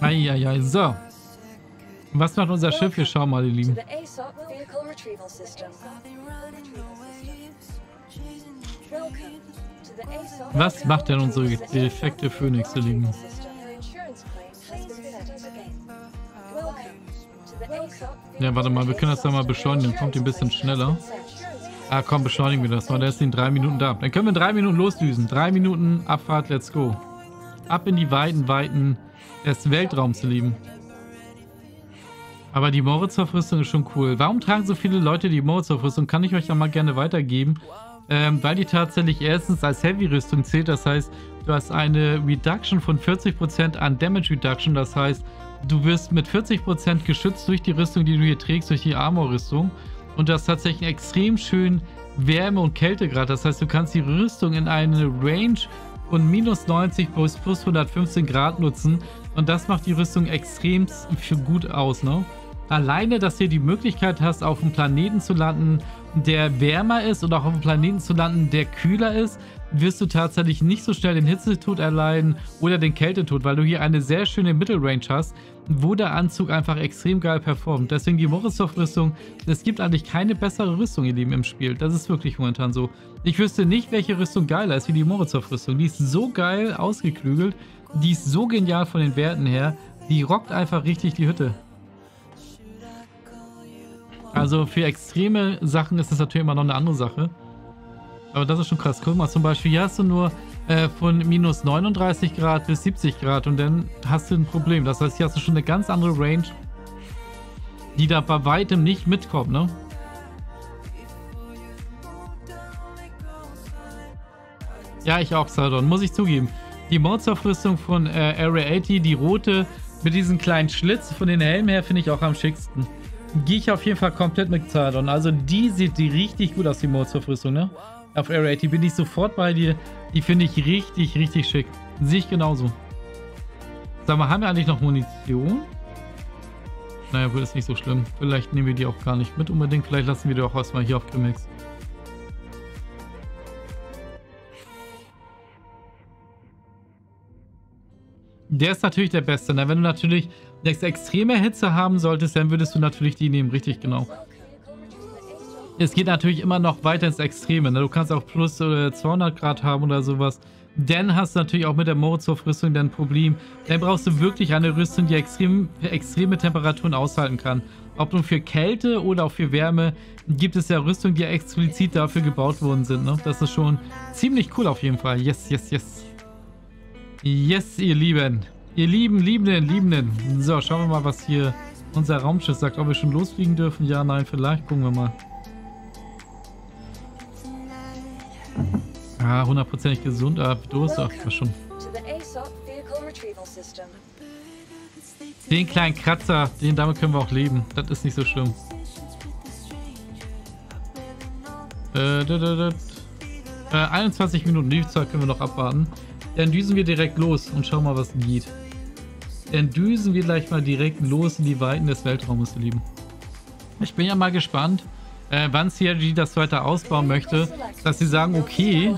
Eieiei, so. Was macht unser Schiff? Wir schauen mal, ihr Lieben. Was macht denn unsere defekte Phoenix, ihr Lieben? Ja, warte mal, wir können das ja mal beschleunigen. Kommt ein bisschen schneller. Ah, komm, beschleunigen wir das mal. Der ist in drei Minuten da. Dann können wir in drei Minuten losdüsen. Drei Minuten Abfahrt, let's go. Ab in die weiten, weiten des Weltraums, ihr Lieben. Aber die Moritz-Aufrüstung ist schon cool. Warum tragen so viele Leute die Moritz-Aufrüstung? Kann ich euch ja mal gerne weitergeben. Ähm, weil die tatsächlich erstens als Heavy-Rüstung zählt. Das heißt, du hast eine Reduction von 40% an Damage Reduction. Das heißt, du wirst mit 40% geschützt durch die Rüstung, die du hier trägst, durch die Armor-Rüstung. Und du hast tatsächlich extrem schönen Wärme- und Kältegrad. Das heißt, du kannst die Rüstung in eine Range von minus 90 bis plus 115 Grad nutzen. Und das macht die Rüstung extrem gut aus, ne? Alleine, dass du die Möglichkeit hast, auf einem Planeten zu landen, der wärmer ist und auch auf einem Planeten zu landen, der kühler ist, wirst du tatsächlich nicht so schnell den Hitzetod erleiden oder den Kältetod, weil du hier eine sehr schöne Mittelrange hast, wo der Anzug einfach extrem geil performt. Deswegen die Morisov-Rüstung, es gibt eigentlich keine bessere Rüstung, ihr Lieben, im Spiel. Das ist wirklich momentan so. Ich wüsste nicht, welche Rüstung geiler ist wie die Morisov-Rüstung. Die ist so geil ausgeklügelt, die ist so genial von den Werten her, die rockt einfach richtig die Hütte. Also für extreme Sachen ist das natürlich immer noch eine andere Sache. Aber das ist schon krass. Guck mal, zum Beispiel hier hast du nur äh, von minus 39 Grad bis 70 Grad und dann hast du ein Problem. Das heißt, hier hast du schon eine ganz andere Range, die da bei weitem nicht mitkommt, ne? Ja, ich auch, Sardon. Muss ich zugeben. Die Monster-Rüstung von äh, Area 80, die rote mit diesem kleinen Schlitz von den Helmen her, finde ich auch am schicksten. Gehe ich auf jeden Fall komplett mit Zardon. Also die sieht die richtig gut aus, die Monster-Rüstung, ne? auf Area 80 bin ich sofort bei dir. Die finde ich richtig, richtig schick. Sehe ich genauso. Sag mal, haben wir eigentlich noch Munition? Naja, wohl ist nicht so schlimm. Vielleicht nehmen wir die auch gar nicht mit unbedingt. Vielleicht lassen wir die auch erstmal hier auf Grimex. Der ist natürlich der Beste. Ne? Wenn du natürlich eine extreme Hitze haben solltest, dann würdest du natürlich die nehmen. Richtig, genau. Es geht natürlich immer noch weiter ins Extreme. Ne? Du kannst auch plus 200 Grad haben oder sowas. Dann hast du natürlich auch mit der Morozow-Rüstung dein Problem. Dann brauchst du wirklich eine Rüstung, die extrem, extreme Temperaturen aushalten kann. Ob nun für Kälte oder auch für Wärme, gibt es ja Rüstungen, die explizit dafür gebaut worden sind. Ne? Das ist schon ziemlich cool auf jeden Fall. Yes, yes, yes. Yes, ihr Lieben. Ihr Lieben, Liebenden, Liebenden. So, schauen wir mal, was hier unser Raumschiff sagt. Ob wir schon losfliegen dürfen? Ja, nein, vielleicht. Gucken wir mal. Ah, hundertprozentig gesund, aber Durst, ach, war schon. Den kleinen Kratzer, den damit können wir auch leben. Das ist nicht so schlimm. Äh, da, da, da. äh 21 Minuten Liefzeit können wir noch abwarten. Dann düsen wir direkt los und schauen mal, was geht. Dann düsen wir gleich mal direkt los in die Weiten des Weltraumes, ihr Lieben. Ich bin ja mal gespannt, äh, wann CRG das weiter ausbauen möchte, dass sie sagen, okay,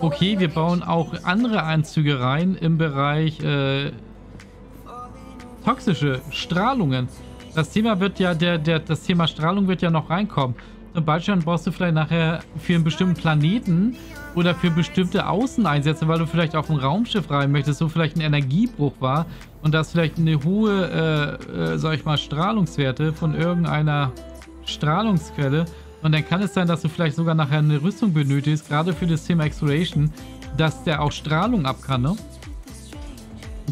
okay, wir bauen auch andere Anzüge rein im Bereich äh, toxische Strahlungen. Das Thema wird ja, der, der, das Thema Strahlung wird ja noch reinkommen. Zum Beispiel brauchst du vielleicht nachher für einen bestimmten Planeten oder für bestimmte Außeneinsätze, weil du vielleicht auf ein Raumschiff rein möchtest, so vielleicht ein Energiebruch war und das vielleicht eine hohe, äh, äh, sag ich mal, Strahlungswerte von irgendeiner Strahlungsquelle. Und dann kann es sein, dass du vielleicht sogar nachher eine Rüstung benötigst, gerade für das Thema Exploration, dass der auch Strahlung ab kann, ne?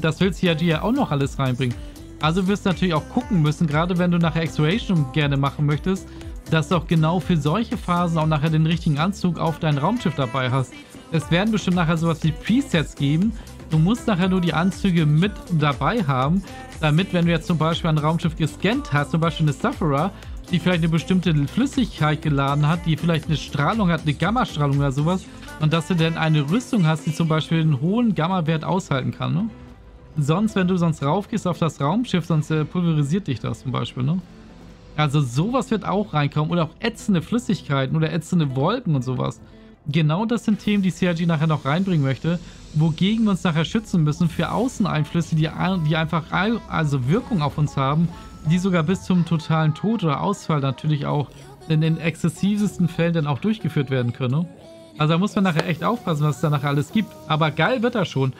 Das willst du ja dir auch noch alles reinbringen. Also wirst du natürlich auch gucken müssen, gerade wenn du nachher Exploration gerne machen möchtest, dass du auch genau für solche Phasen auch nachher den richtigen Anzug auf dein Raumschiff dabei hast. Es werden bestimmt nachher sowas wie Presets geben. Du musst nachher nur die Anzüge mit dabei haben, damit, wenn du jetzt zum Beispiel ein Raumschiff gescannt hast, zum Beispiel eine Sufferer, die vielleicht eine bestimmte Flüssigkeit geladen hat, die vielleicht eine Strahlung hat, eine Gammastrahlung oder sowas, und dass du dann eine Rüstung hast, die zum Beispiel einen hohen Gamma-Wert aushalten kann, ne? Sonst, wenn du sonst raufgehst auf das Raumschiff, sonst äh, pulverisiert dich das zum Beispiel, ne? Also sowas wird auch reinkommen. Oder auch ätzende Flüssigkeiten oder ätzende Wolken und sowas. genau das sind Themen, die CRG nachher noch reinbringen möchte, wogegen wir uns nachher schützen müssen für Außeneinflüsse, die, die einfach also Wirkung auf uns haben, die sogar bis zum totalen Tod oder Ausfall natürlich auch in den exzessivsten Fällen dann auch durchgeführt werden können. Ne? Also da muss man nachher echt aufpassen, was es da nachher alles gibt. Aber geil wird er schon.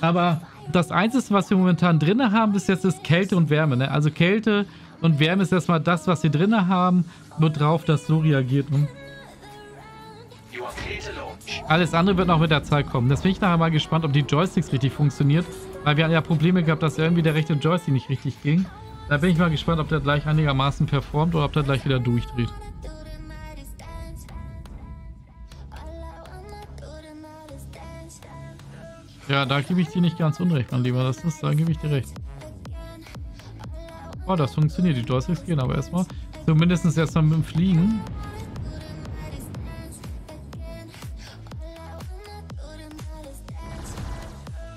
Aber das Einzige, was wir momentan drin haben bis jetzt, ist Kälte und Wärme. Ne? Also Kälte und Wärme ist erstmal das, was wir drin haben, worauf das so reagiert. Ne? Alles andere wird noch mit der Zeit kommen. Das bin ich nachher mal gespannt, ob die Joysticks richtig funktioniert. Weil wir hatten ja Probleme gehabt, dass irgendwie der rechte Joystick nicht richtig ging. Da bin ich mal gespannt, ob der gleich einigermaßen performt oder ob der gleich wieder durchdreht. Ja, da gebe ich dir nicht ganz unrecht, mein Lieber. Das ist, da gebe ich dir recht. Oh, das funktioniert. Die Joysticks gehen aber erstmal. Zumindest erstmal mit dem Fliegen.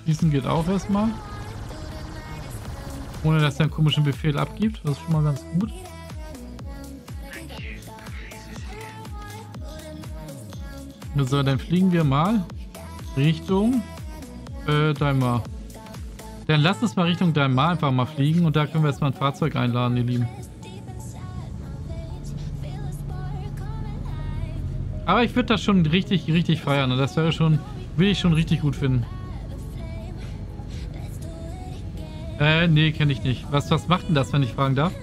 Schießen geht auch erstmal. Ohne dass er einen komischen Befehl abgibt. Das ist schon mal ganz gut. So, dann fliegen wir mal Richtung äh, Daimar. Dann lass uns mal Richtung Daimar einfach mal fliegen und da können wir jetzt mal ein Fahrzeug einladen, ihr Lieben. Aber ich würde das schon richtig, richtig feiern und das wäre schon, würde ich schon richtig gut finden. Äh, nee, kenne ich nicht. Was, was macht denn das, wenn ich fragen darf?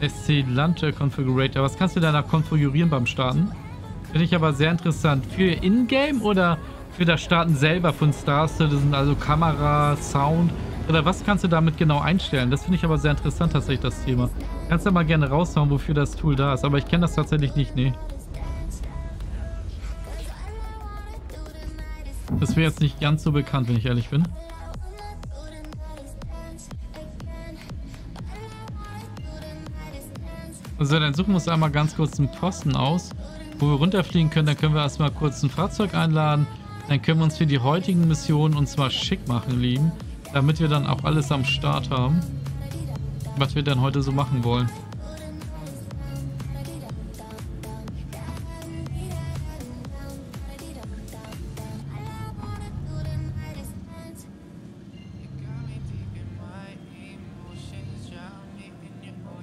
SC Launcher Configurator. Was kannst du danach konfigurieren beim Starten? Finde ich aber sehr interessant. Für Ingame oder für das Starten selber von Star Citizen? Also Kamera, Sound oder was kannst du damit genau einstellen? Das finde ich aber sehr interessant tatsächlich, das Thema. Kannst du mal gerne raushauen, wofür das Tool da ist. Aber ich kenne das tatsächlich nicht, nee. Das wäre jetzt nicht ganz so bekannt, wenn ich ehrlich bin. Also dann suchen wir uns einmal ganz kurz einen Posten aus, wo wir runterfliegen können. Dann können wir erstmal kurz ein Fahrzeug einladen. Dann können wir uns für die heutigen Missionen und zwar schick machen, lieben. Damit wir dann auch alles am Start haben, was wir dann heute so machen wollen.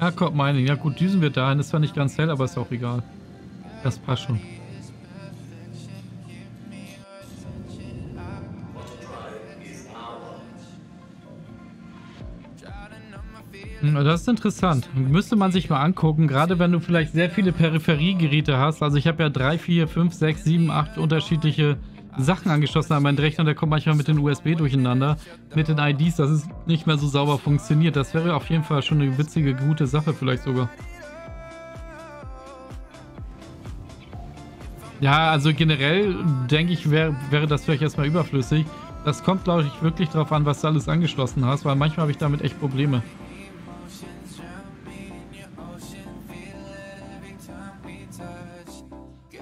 Ja, kommt Mining. Ja gut, düsen wir dahin. Ist zwar nicht ganz hell, aber ist auch egal. Das passt schon. Das ist interessant. Müsste man sich mal angucken, gerade wenn du vielleicht sehr viele Peripheriegeräte hast. Also ich habe ja drei, vier, fünf, sechs, sieben, acht unterschiedliche Sachen angeschlossen an meinen Rechner. Der kommt manchmal mit den USB durcheinander, mit den IDs, dass es nicht mehr so sauber funktioniert. Das wäre auf jeden Fall schon eine witzige, gute Sache vielleicht sogar. Ja, also generell denke ich, wär, wäre das vielleicht erstmal überflüssig. Das kommt, glaube ich, wirklich darauf an, was du alles angeschlossen hast, weil manchmal habe ich damit echt Probleme.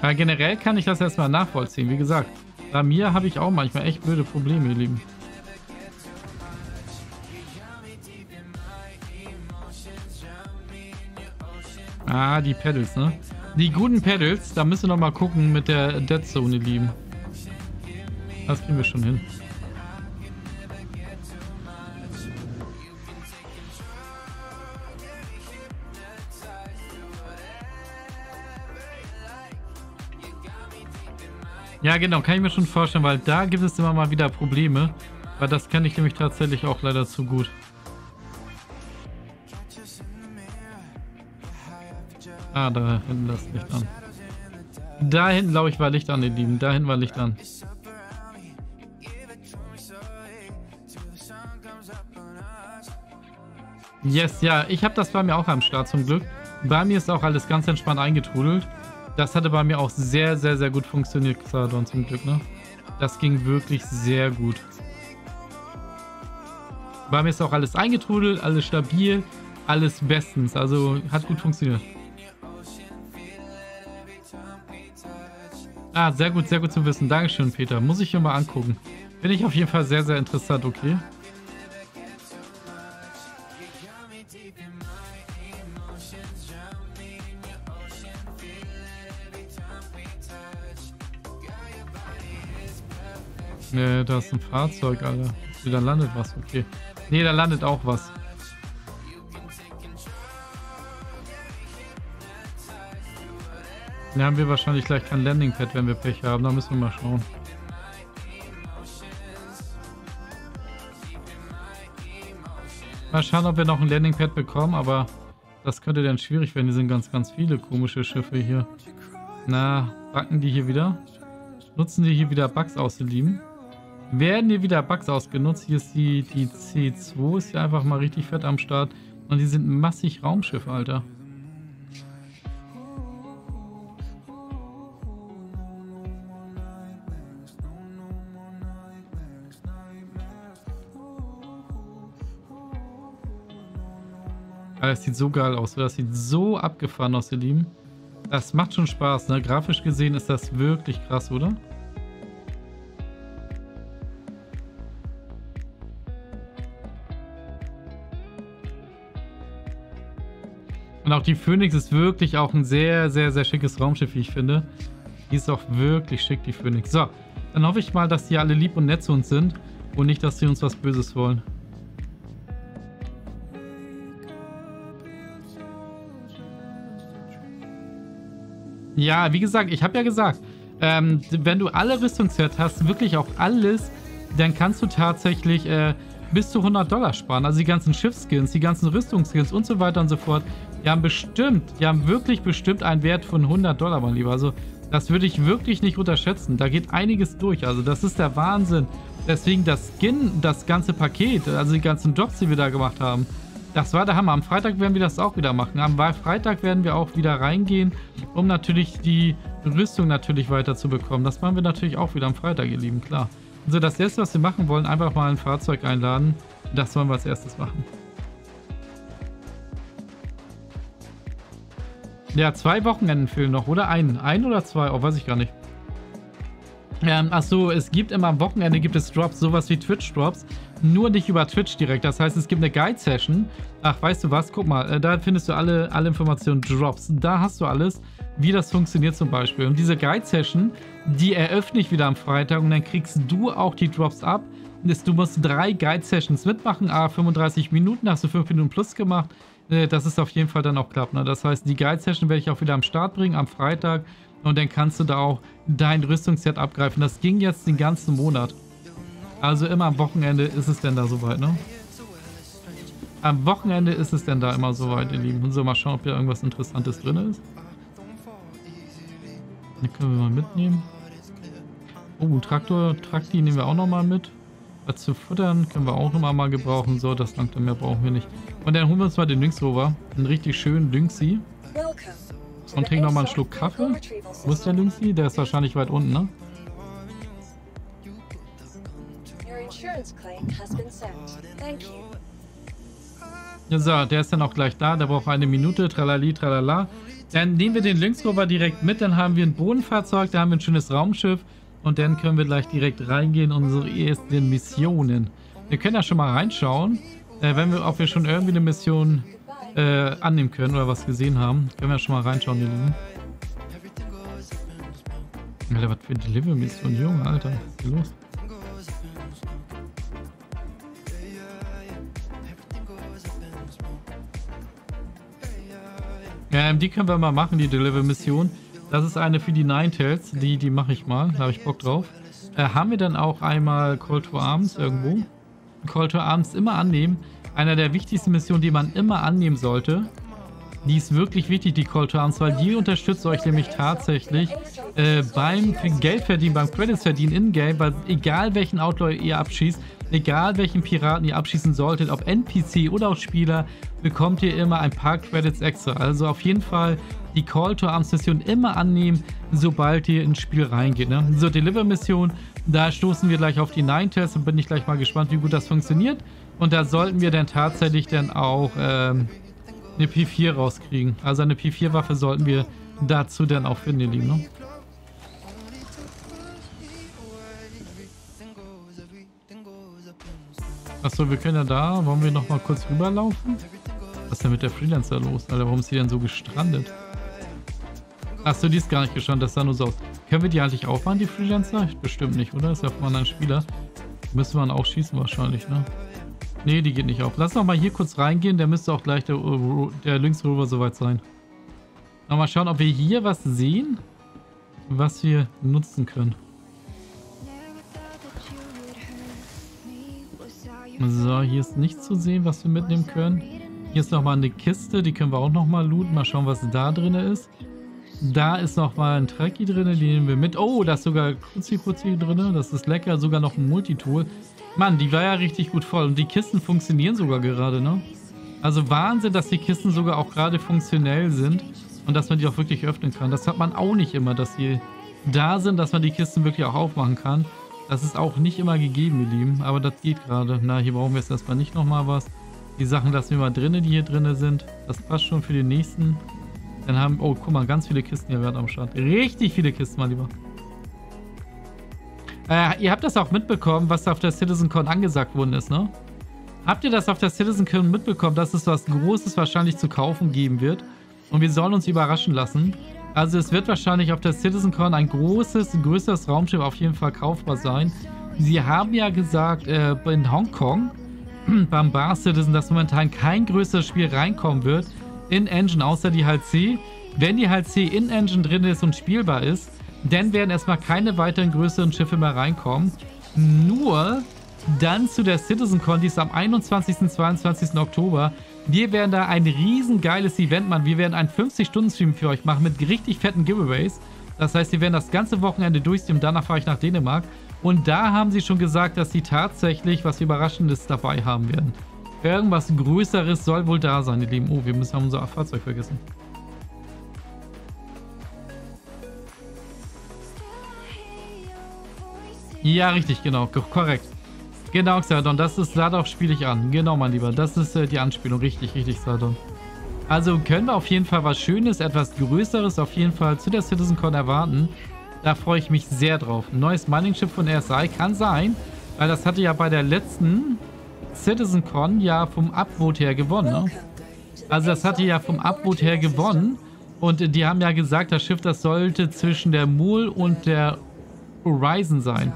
Ja, generell kann ich das erstmal nachvollziehen. Wie gesagt, bei mir habe ich auch manchmal echt blöde Probleme, ihr Lieben. Ah, die Pedals, ne? Die guten Pedals, da müssen wir noch mal gucken mit der Dead Zone, ihr Lieben. Das kriegen wir schon hin. Ja, genau, kann ich mir schon vorstellen, weil da gibt es immer mal wieder Probleme. Weil das kenne ich nämlich tatsächlich auch leider zu gut. Ah, da hinten das Licht an. Da hinten, glaube ich, war Licht an, ihr Lieben. Da hinten war Licht an. Yes, ja, ich habe das bei mir auch am Start zum Glück. Bei mir ist auch alles ganz entspannt eingetrudelt. Das hatte bei mir auch sehr, sehr, sehr gut funktioniert, Xardon zum Glück, ne? Das ging wirklich sehr gut. Bei mir ist auch alles eingetrudelt, alles stabil, alles bestens. Also hat gut funktioniert. Ah, sehr gut, sehr gut zu wissen. Dankeschön, Peter. Muss ich mir mal angucken. Finde ich auf jeden Fall sehr, sehr interessant, okay? Ne, da ist ein Fahrzeug, Alter. Da landet was, okay. Ne, da landet auch was. Da haben wir wahrscheinlich gleich kein Landingpad, wenn wir Pech haben. Da müssen wir mal schauen. Mal schauen, ob wir noch ein Landingpad bekommen, aber das könnte dann schwierig werden. Hier sind ganz, ganz viele komische Schiffe hier. Na, backen die hier wieder? Nutzen die hier wieder Bugs aus, ihr Lieben? Werden hier wieder Bugs ausgenutzt? Hier ist die, die C2, ist hier einfach mal richtig fett am Start. Und die sind massig Raumschiffe, Alter. Das sieht so geil aus. Das sieht so abgefahren aus, ihr Lieben. Das macht schon Spaß, ne? Grafisch gesehen ist das wirklich krass, oder? Und auch die Phoenix ist wirklich auch ein sehr, sehr, sehr schickes Raumschiff, wie ich finde. Die ist auch wirklich schick, die Phoenix. So, dann hoffe ich mal, dass die alle lieb und nett zu uns sind und nicht, dass sie uns was Böses wollen. Ja, wie gesagt, ich habe ja gesagt, ähm, wenn du alle Rüstungssets hast, wirklich auch alles, dann kannst du tatsächlich äh, bis zu 100 Dollar sparen. Also die ganzen Schiffskins, die ganzen Rüstungsskins und so weiter und so fort. Die haben bestimmt, die haben wirklich bestimmt einen Wert von 100 Dollar, mein Lieber. Also das würde ich wirklich nicht unterschätzen. Da geht einiges durch. Also das ist der Wahnsinn. Deswegen das Skin, das ganze Paket, also die ganzen Jobs, die wir da gemacht haben, das war der Hammer. Am Freitag werden wir das auch wieder machen. Am Freitag werden wir auch wieder reingehen, um natürlich die Rüstung natürlich weiter zu bekommen. Das machen wir natürlich auch wieder am Freitag, ihr Lieben, klar. Also das erste, was wir machen wollen, einfach mal ein Fahrzeug einladen. Das wollen wir als erstes machen. Ja, zwei Wochenenden fehlen noch, oder? Ein, ein oder zwei? Oh, weiß ich gar nicht. Ähm, achso, es gibt immer am Wochenende gibt es Drops, sowas wie Twitch-Drops. Nur nicht über Twitch direkt. Das heißt, es gibt eine Guide-Session. Ach, weißt du was? Guck mal, äh, da findest du alle, alle Informationen, Drops. Da hast du alles, wie das funktioniert zum Beispiel. Und diese Guide-Session, die eröffne ich wieder am Freitag und dann kriegst du auch die Drops ab. Du musst drei Guide-Sessions mitmachen, a 35 Minuten, hast du 5 Minuten plus gemacht. Äh, das ist auf jeden Fall dann auch klappt. Ne? Das heißt, die Guide-Session werde ich auch wieder am Start bringen, am Freitag. Und dann kannst du da auch dein Rüstungsset abgreifen. Das ging jetzt den ganzen Monat. Also immer am Wochenende ist es denn da soweit, ne? Am Wochenende ist es denn da immer soweit, ihr Lieben. So, mal schauen, ob hier irgendwas Interessantes drin ist. Den können wir mal mitnehmen. Oh, Traktor, Trakti nehmen wir auch nochmal mit. Was zu futtern können wir auch nochmal mal gebrauchen. So, das langt dann mehr brauchen wir nicht. Und dann holen wir uns mal den Lynx Rover. Einen richtig schönen Lynxi. Und trinken nochmal einen Schluck Kaffee. Wo ist der Lynxi? Der ist wahrscheinlich weit unten, ne? Ja, so, der ist dann auch gleich da. Der braucht eine Minute. Tralali, tralala. Dann nehmen wir den Lynx Rover direkt mit. Dann haben wir ein Bodenfahrzeug. Da haben wir ein schönes Raumschiff. Und dann können wir gleich direkt reingehen in unsere ersten Missionen. Wir können ja schon mal reinschauen. Äh, wenn wir, ob wir schon irgendwie eine Mission äh, annehmen können oder was gesehen haben. Können wir schon mal reinschauen, ihr Lieben. Alter, was für eine Delivery-Mission, Junge, Alter. Was ist hier los? Ja, die können wir mal machen, die Deliver-Mission. Das ist eine für die Ninetales. Die, die mache ich mal. Da habe ich Bock drauf. Äh, haben wir dann auch einmal Call to Arms irgendwo? Call to Arms immer annehmen. Einer der wichtigsten Missionen, die man immer annehmen sollte. Die ist wirklich wichtig, die Call to Arms, weil die unterstützt euch nämlich tatsächlich äh, beim Geld verdienen, beim Credits verdienen in-game, weil egal welchen Outlaw ihr abschießt, egal welchen Piraten ihr abschießen solltet, ob NPC oder auch Spieler, bekommt ihr immer ein paar Credits extra. Also auf jeden Fall die Call to Arms Mission immer annehmen, sobald ihr ins Spiel reingeht. Ne? So, Deliver Mission, da stoßen wir gleich auf die Nine-Tests und bin ich gleich mal gespannt, wie gut das funktioniert. Und da sollten wir dann tatsächlich dann auch ähm, eine P4 rauskriegen. Also eine P4-Waffe sollten wir dazu dann auch finden, ihr Lieben. Ne? Achso, wir können ja da. Wollen wir noch mal kurz rüberlaufen? Was ist denn mit der Freelancer los? Alter, warum ist sie denn so gestrandet? Achso, die ist gar nicht gestrandet. Das sah nur so aus. Können wir die eigentlich aufmachen, die Freelancer? Bestimmt nicht, oder? Ist ja von anderen Spieler. Müsste man auch schießen wahrscheinlich, ne? Ne, die geht nicht auf. Lass noch mal hier kurz reingehen. Der müsste auch gleich der, der Linksrover soweit sein. Mal schauen, ob wir hier was sehen, was wir nutzen können. So, hier ist nichts zu sehen, was wir mitnehmen können. Hier ist nochmal eine Kiste, die können wir auch nochmal looten. Mal schauen, was da drin ist. Da ist nochmal ein Trekkie drin, den nehmen wir mit. Oh, da ist sogar Kruzi Kruzi drin. Das ist lecker. Sogar noch ein Multitool. Mann, die war ja richtig gut voll. Und die Kisten funktionieren sogar gerade, ne? Also Wahnsinn, dass die Kisten sogar auch gerade funktionell sind. Und dass man die auch wirklich öffnen kann. Das hat man auch nicht immer, dass die da sind, dass man die Kisten wirklich auch aufmachen kann. Das ist auch nicht immer gegeben, ihr Lieben. Aber das geht gerade. Na, hier brauchen wir jetzt erstmal nicht nochmal was. Die Sachen lassen wir mal drinnen, die hier drinnen sind. Das passt schon für den nächsten. Dann haben... Oh, guck mal, ganz viele Kisten hier werden am Start. Richtig viele Kisten, mein Lieber. Äh, ihr habt das auch mitbekommen, was auf der CitizenCon angesagt worden ist, ne? Habt ihr das auf der CitizenCon mitbekommen, dass es was Großes wahrscheinlich zu kaufen geben wird? Und wir sollen uns überraschen lassen. Also es wird wahrscheinlich auf der CitizenCon ein großes, größeres Raumschiff auf jeden Fall kaufbar sein. Sie haben ja gesagt, äh, in Hongkong, beim Bar Citizen, dass momentan kein größeres Spiel reinkommen wird in Engine, außer die HC. Wenn die HC in Engine drin ist und spielbar ist, dann werden erstmal keine weiteren größeren Schiffe mehr reinkommen. Nur dann zu der CitizenCon, die ist am 21. und 22. Oktober. Wir werden da ein riesen geiles Event machen. Wir werden einen 50-Stunden-Stream für euch machen mit richtig fetten Giveaways. Das heißt, wir werden das ganze Wochenende durchstreamen. Danach fahre ich nach Dänemark. Und da haben sie schon gesagt, dass sie tatsächlich was Überraschendes dabei haben werden. Irgendwas Größeres soll wohl da sein, ihr Lieben. Oh, wir müssen unser Fahrzeug vergessen. Ja, richtig, genau. Korrekt. Genau, Xardon, das ist, dadurch spiele ich an. Genau, mein Lieber, das ist äh, die Anspielung. Richtig, richtig, Xardon. Also können wir auf jeden Fall was Schönes, etwas Größeres auf jeden Fall zu der CitizenCon erwarten. Da freue ich mich sehr drauf. Ein neues Mining-Chip von RSI kann sein, weil das hatte ja bei der letzten CitizenCon ja vom Upvote her gewonnen. Ne? Also das hatte ja vom Upvote her gewonnen. Und die haben ja gesagt, das Schiff, das sollte zwischen der Mool und der Horizon sein.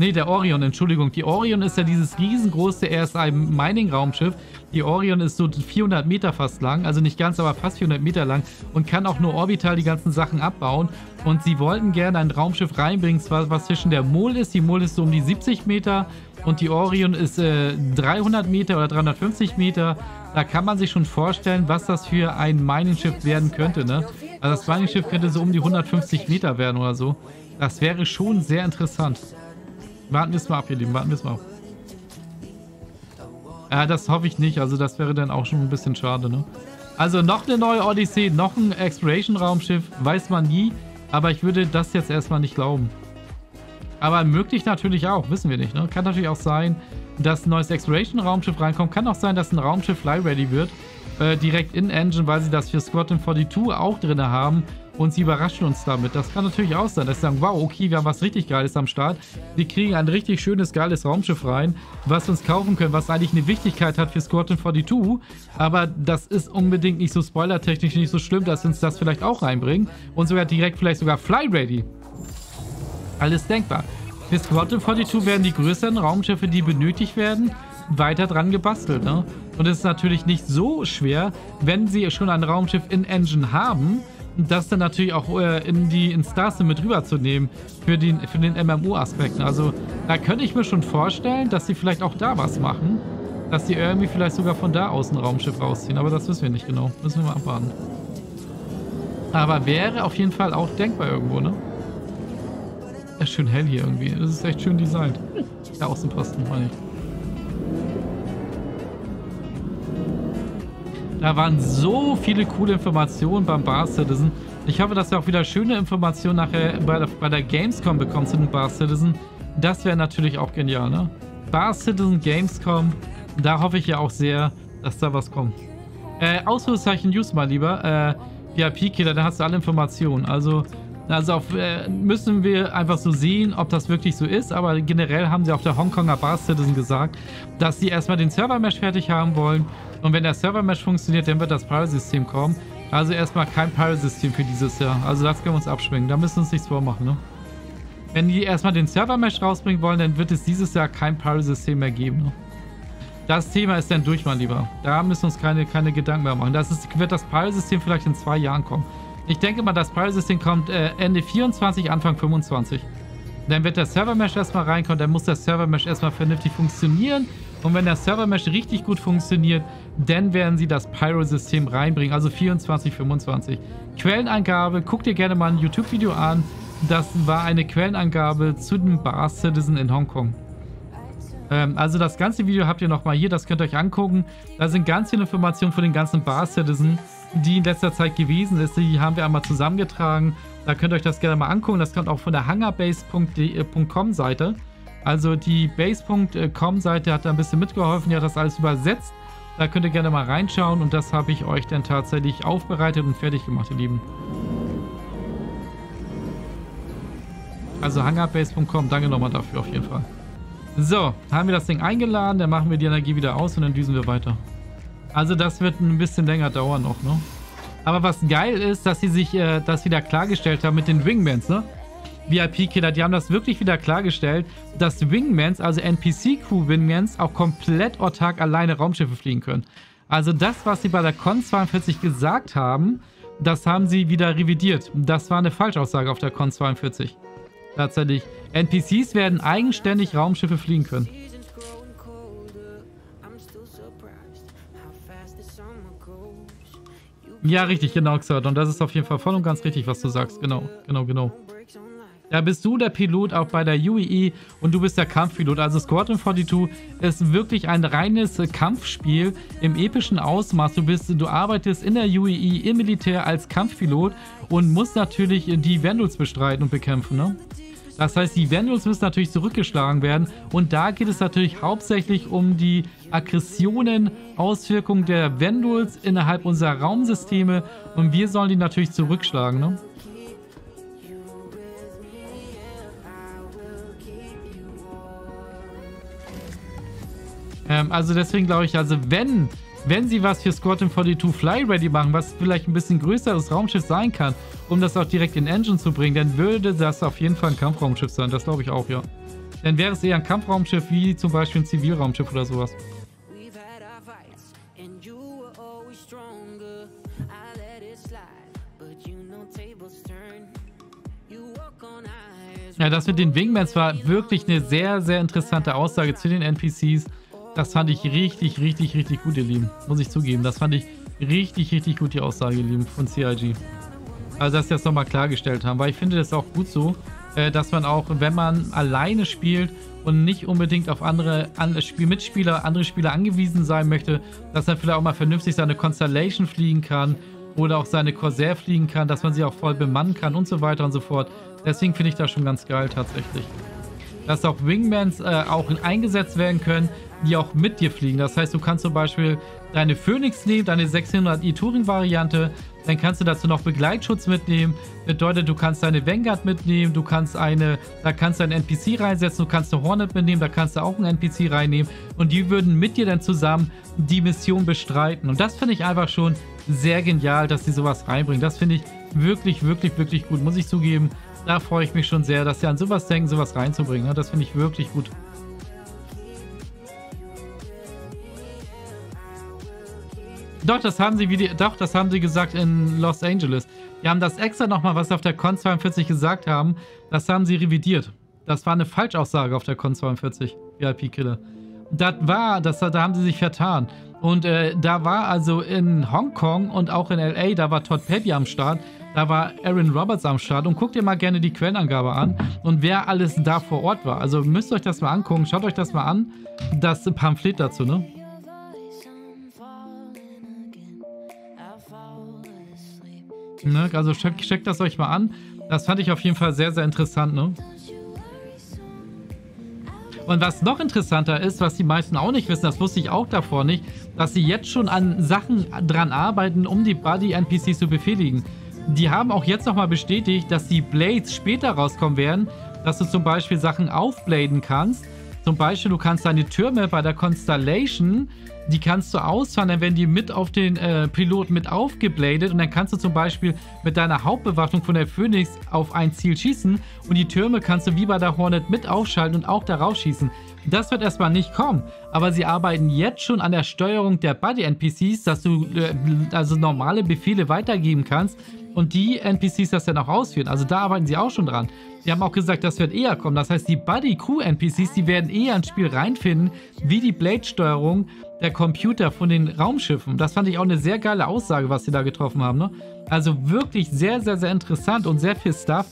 Ne, der Orion, Entschuldigung. Die Orion ist ja dieses riesengroße RSI Mining Raumschiff. Die Orion ist so 400 Meter fast lang, also nicht ganz, aber fast 400 Meter lang und kann auch nur orbital die ganzen Sachen abbauen. Und sie wollten gerne ein Raumschiff reinbringen, was zwischen der Mol ist. Die Mol ist so um die 70 Meter und die Orion ist äh, 300 Meter oder 350 Meter. Da kann man sich schon vorstellen, was das für ein Mining-Schiff werden könnte, ne? Also das Mining-Schiff könnte so um die 150 Meter werden oder so. Das wäre schon sehr interessant. Warten wir es mal ab, ihr Lieben. Warten wir es mal ab. Ja, das hoffe ich nicht. Also das wäre dann auch schon ein bisschen schade, ne? Also noch eine neue Odyssey, noch ein Exploration-Raumschiff. Weiß man nie. Aber ich würde das jetzt erstmal nicht glauben. Aber möglich natürlich auch. Wissen wir nicht, ne? Kann natürlich auch sein, dass ein neues Exploration-Raumschiff reinkommt. Kann auch sein, dass ein Raumschiff Fly-Ready wird. Äh, direkt in Engine, weil sie das für Squadron 42 auch drin haben und sie überraschen uns damit. Das kann natürlich auch sein, dass sie sagen, wow, okay, wir haben was richtig Geiles am Start. Wir kriegen ein richtig schönes, geiles Raumschiff rein, was wir uns kaufen können, was eigentlich eine Wichtigkeit hat für Squadron 42. Aber das ist unbedingt nicht so spoilertechnisch nicht so schlimm, dass sie uns das vielleicht auch reinbringen und sogar direkt vielleicht sogar Fly-Ready. Alles denkbar. Für Squadron 42 werden die größeren Raumschiffe, die benötigt werden, weiter dran gebastelt. Ne? Und es ist natürlich nicht so schwer, wenn sie schon ein Raumschiff in Engine haben, das dann natürlich auch äh, in die in Starsim mit rüberzunehmen für den, für den MMO-Aspekten. Also da könnte ich mir schon vorstellen, dass sie vielleicht auch da was machen. Dass sie irgendwie vielleicht sogar von da aus ein Raumschiff rausziehen. Aber das wissen wir nicht genau. Müssen wir mal abwarten. Aber wäre auf jeden Fall auch denkbar irgendwo, ne? Ja, schön hell hier irgendwie. Das ist echt schön designt. Der Außenposten, meine ich. Da waren so viele coole Informationen beim Bar Citizen. Ich hoffe, dass wir auch wieder schöne Informationen nachher bei der, bei der Gamescom bekommen zu den Bar Citizen. Das wäre natürlich auch genial, ne? Bar Citizen Gamescom. Da hoffe ich ja auch sehr, dass da was kommt. Äh, Ausrufezeichen News mal lieber. Äh, VIP-Killer, da hast du alle Informationen. Also, also auf, äh, müssen wir einfach so sehen, ob das wirklich so ist. Aber generell haben sie auf der Hongkonger Bar Citizen gesagt, dass sie erstmal den Server-Mesh fertig haben wollen und wenn der Server-Mesh funktioniert, dann wird das Privacy-System kommen. Also erstmal kein Pirate-System für dieses Jahr. Also das können wir uns abschwingen. Da müssen wir uns nichts vormachen, ne? Wenn die erstmal den Server-Mesh rausbringen wollen, dann wird es dieses Jahr kein Pirate-System mehr geben, ne? Das Thema ist dann durch, mein Lieber. Da müssen wir uns keine, keine Gedanken mehr machen. Das ist, wird das Pirate-System vielleicht in zwei Jahren kommen. Ich denke mal, das Pirate-System kommt äh, Ende 24, Anfang 25. Dann wird der Server-Mesh erstmal reinkommen, dann muss der Server-Mesh erstmal vernünftig funktionieren. Und wenn der Server-Mesh richtig gut funktioniert, dann werden sie das Pyro-System reinbringen, also 24, 25. Quellenangabe, guck dir gerne mal ein YouTube-Video an. Das war eine Quellenangabe zu dem Bar Citizen in Hongkong. Ähm, also das ganze Video habt ihr nochmal hier, das könnt ihr euch angucken. Da sind ganz viele Informationen von den ganzen Bar Citizen, die in letzter Zeit gewesen ist. Die haben wir einmal zusammengetragen. Da könnt ihr euch das gerne mal angucken. Das kommt auch von der hangerbase.com Seite. Also die base.com Seite hat da ein bisschen mitgeholfen. Die hat das alles übersetzt. Da könnt ihr gerne mal reinschauen. Und das habe ich euch dann tatsächlich aufbereitet und fertig gemacht, ihr Lieben. Also hangerbase.com. Danke nochmal dafür auf jeden Fall. So, haben wir das Ding eingeladen. Dann machen wir die Energie wieder aus und dann düsen wir weiter. Also das wird ein bisschen länger dauern noch, ne? Aber was geil ist, dass sie sich äh, das wieder klargestellt haben mit den Wingmans, ne? VIP-Killer, die haben das wirklich wieder klargestellt, dass Wingmans, also NPC-Crew-Wingmans, auch komplett autark alleine Raumschiffe fliegen können. Also das, was sie bei der Con 42 gesagt haben, das haben sie wieder revidiert. Das war eine Falschaussage auf der Con 42. Tatsächlich. NPCs werden eigenständig Raumschiffe fliegen können. Ja, richtig, genau, Xerd. Und das ist auf jeden Fall voll und ganz richtig, was du sagst. Genau, genau, genau. Ja, bist du der Pilot auch bei der UEE und du bist der Kampfpilot. Also Squadron 42 ist wirklich ein reines Kampfspiel im epischen Ausmaß. Du bist, du arbeitest in der UEE im Militär als Kampfpilot und musst natürlich die Vandals bestreiten und bekämpfen, ne? Das heißt, die Vandals müssen natürlich zurückgeschlagen werden. Und da geht es natürlich hauptsächlich um die Aggressionen, Auswirkungen der Vandals innerhalb unserer Raumsysteme. Und wir sollen die natürlich zurückschlagen, ne? Ähm, also deswegen glaube ich, also wenn wenn sie was für Squadron 42 Fly Ready machen, was vielleicht ein bisschen größeres Raumschiff sein kann, um das auch direkt in Engine zu bringen, dann würde das auf jeden Fall ein Kampfraumschiff sein. Das glaube ich auch, ja. Dann wäre es eher ein Kampfraumschiff wie zum Beispiel ein Zivilraumschiff oder sowas. Ja, das mit den Wingmans war wirklich eine sehr, sehr interessante Aussage zu den NPCs. Das fand ich richtig, richtig, richtig gut, ihr Lieben. Muss ich zugeben. Das fand ich richtig, richtig gut, die Aussage, ihr Lieben, von CIG. Also, dass sie das nochmal klargestellt haben. Weil ich finde das auch gut so, äh, dass man auch, wenn man alleine spielt und nicht unbedingt auf andere an, Spielmitspieler, andere Spieler angewiesen sein möchte, dass man vielleicht auch mal vernünftig seine Constellation fliegen kann oder auch seine Corsair fliegen kann, dass man sie auch voll bemannen kann und so weiter und so fort. Deswegen finde ich das schon ganz geil tatsächlich. Dass auch Wingmans äh, auch eingesetzt werden können, die auch mit dir fliegen. Das heißt, du kannst zum Beispiel deine Phoenix nehmen, deine 600 E-Touring-Variante, dann kannst du dazu noch Begleitschutz mitnehmen. Bedeutet, du kannst deine Vanguard mitnehmen, du kannst eine, da kannst du einen NPC reinsetzen, du kannst eine Hornet mitnehmen, da kannst du auch einen NPC reinnehmen und die würden mit dir dann zusammen die Mission bestreiten. Und das finde ich einfach schon sehr genial, dass sie sowas reinbringen. Das finde ich wirklich, wirklich, wirklich gut, muss ich zugeben. Da freue ich mich schon sehr, dass sie an sowas denken, sowas reinzubringen. Das finde ich wirklich gut. Doch, das haben sie wie die, doch, das haben sie gesagt in Los Angeles. Die haben das extra nochmal, was sie auf der Con 42 gesagt haben, das haben sie revidiert. Das war eine Falschaussage auf der Con 42, VIP-Killer. Das war, das, da haben sie sich vertan. Und äh, da war also in Hongkong und auch in L.A., da war Todd Pepe am Start, da war Aaron Roberts am Start. Und guckt ihr mal gerne die Quellenangabe an und wer alles da vor Ort war. Also müsst ihr euch das mal angucken, schaut euch das mal an, das Pamphlet dazu, ne? Ne? Also checkt check das euch mal an. Das fand ich auf jeden Fall sehr, sehr interessant. Ne? Und was noch interessanter ist, was die meisten auch nicht wissen, das wusste ich auch davor nicht, dass sie jetzt schon an Sachen dran arbeiten, um die Buddy-NPCs zu befehligen. Die haben auch jetzt nochmal bestätigt, dass die Blades später rauskommen werden, dass du zum Beispiel Sachen aufbladen kannst. Zum Beispiel, du kannst deine Türme bei der Constellation, die kannst du ausfahren, dann werden die mit auf den äh, Piloten mit aufgebladet und dann kannst du zum Beispiel mit deiner Hauptbewaffnung von der Phoenix auf ein Ziel schießen und die Türme kannst du wie bei der Hornet mit aufschalten und auch darauf schießen. Das wird erstmal nicht kommen, aber sie arbeiten jetzt schon an der Steuerung der Buddy-NPCs, dass du äh, also normale Befehle weitergeben kannst und die NPCs das dann auch ausführen. Also da arbeiten sie auch schon dran. Sie haben auch gesagt, das wird eher kommen. Das heißt, die Buddy-Crew-NPCs, die werden eher ins Spiel reinfinden, wie die Blade-Steuerung der Computer von den Raumschiffen. Das fand ich auch eine sehr geile Aussage, was sie da getroffen haben. Ne? Also wirklich sehr, sehr, sehr interessant und sehr viel Stuff,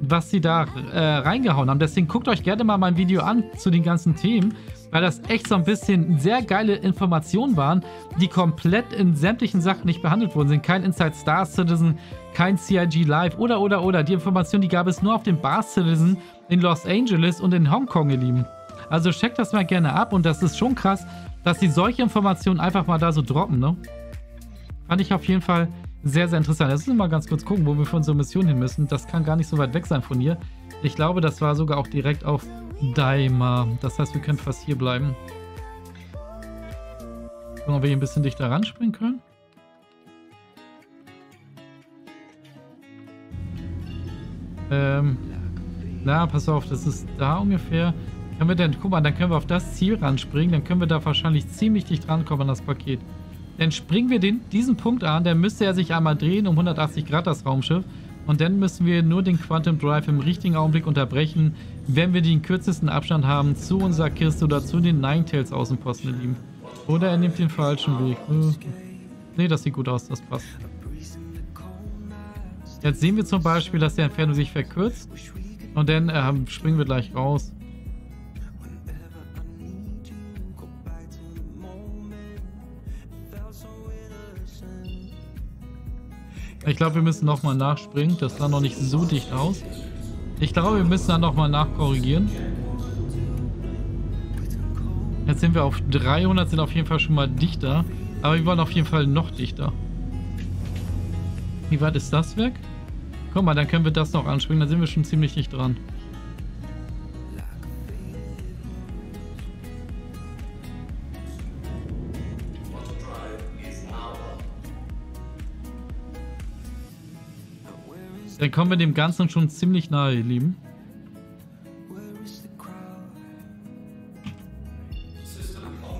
was sie da äh, reingehauen haben. Deswegen guckt euch gerne mal mein Video an zu den ganzen Themen weil das echt so ein bisschen sehr geile Informationen waren, die komplett in sämtlichen Sachen nicht behandelt worden sind. Kein Inside Star Citizen, kein CIG Live oder, oder, oder. Die Informationen, die gab es nur auf dem Bar Citizen in Los Angeles und in Hongkong, ihr Lieben. Also checkt das mal gerne ab und das ist schon krass, dass sie solche Informationen einfach mal da so droppen, ne? Fand ich auf jeden Fall sehr, sehr interessant. Müssen wir mal ganz kurz gucken, wo wir für unsere Mission hin müssen. Das kann gar nicht so weit weg sein von hier. Ich glaube, das war sogar auch direkt auf Daima. Das heißt, wir können fast hier bleiben. Gucken, ob wir hier ein bisschen dichter ranspringen können. Ähm, na, pass auf, das ist da ungefähr. Können wir denn, guck mal, dann können wir auf das Ziel ranspringen. Dann können wir da wahrscheinlich ziemlich dicht rankommen an das Paket. Dann springen wir den, diesen Punkt an. Dann müsste er sich einmal drehen um 180 Grad, das Raumschiff. Und dann müssen wir nur den Quantum Drive im richtigen Augenblick unterbrechen, wenn wir den kürzesten Abstand haben zu unserer Kiste oder zu den Ninetales Außenposten, ihr Lieben. Oder er nimmt den falschen Weg. Ne, das sieht gut aus, das passt. Jetzt sehen wir zum Beispiel, dass der Entfernung sich verkürzt. Und dann äh, springen wir gleich raus. Ich glaube, wir müssen nochmal nachspringen. Das sah noch nicht so dicht aus. Ich glaube, wir müssen dann nochmal nachkorrigieren. Jetzt sind wir auf 300, sind auf jeden Fall schon mal dichter. Aber wir wollen auf jeden Fall noch dichter. Wie weit ist das weg? Guck mal, dann können wir das noch anspringen. Dann sind wir schon ziemlich dicht dran. Dann kommen wir dem Ganzen schon ziemlich nahe, ihr Lieben.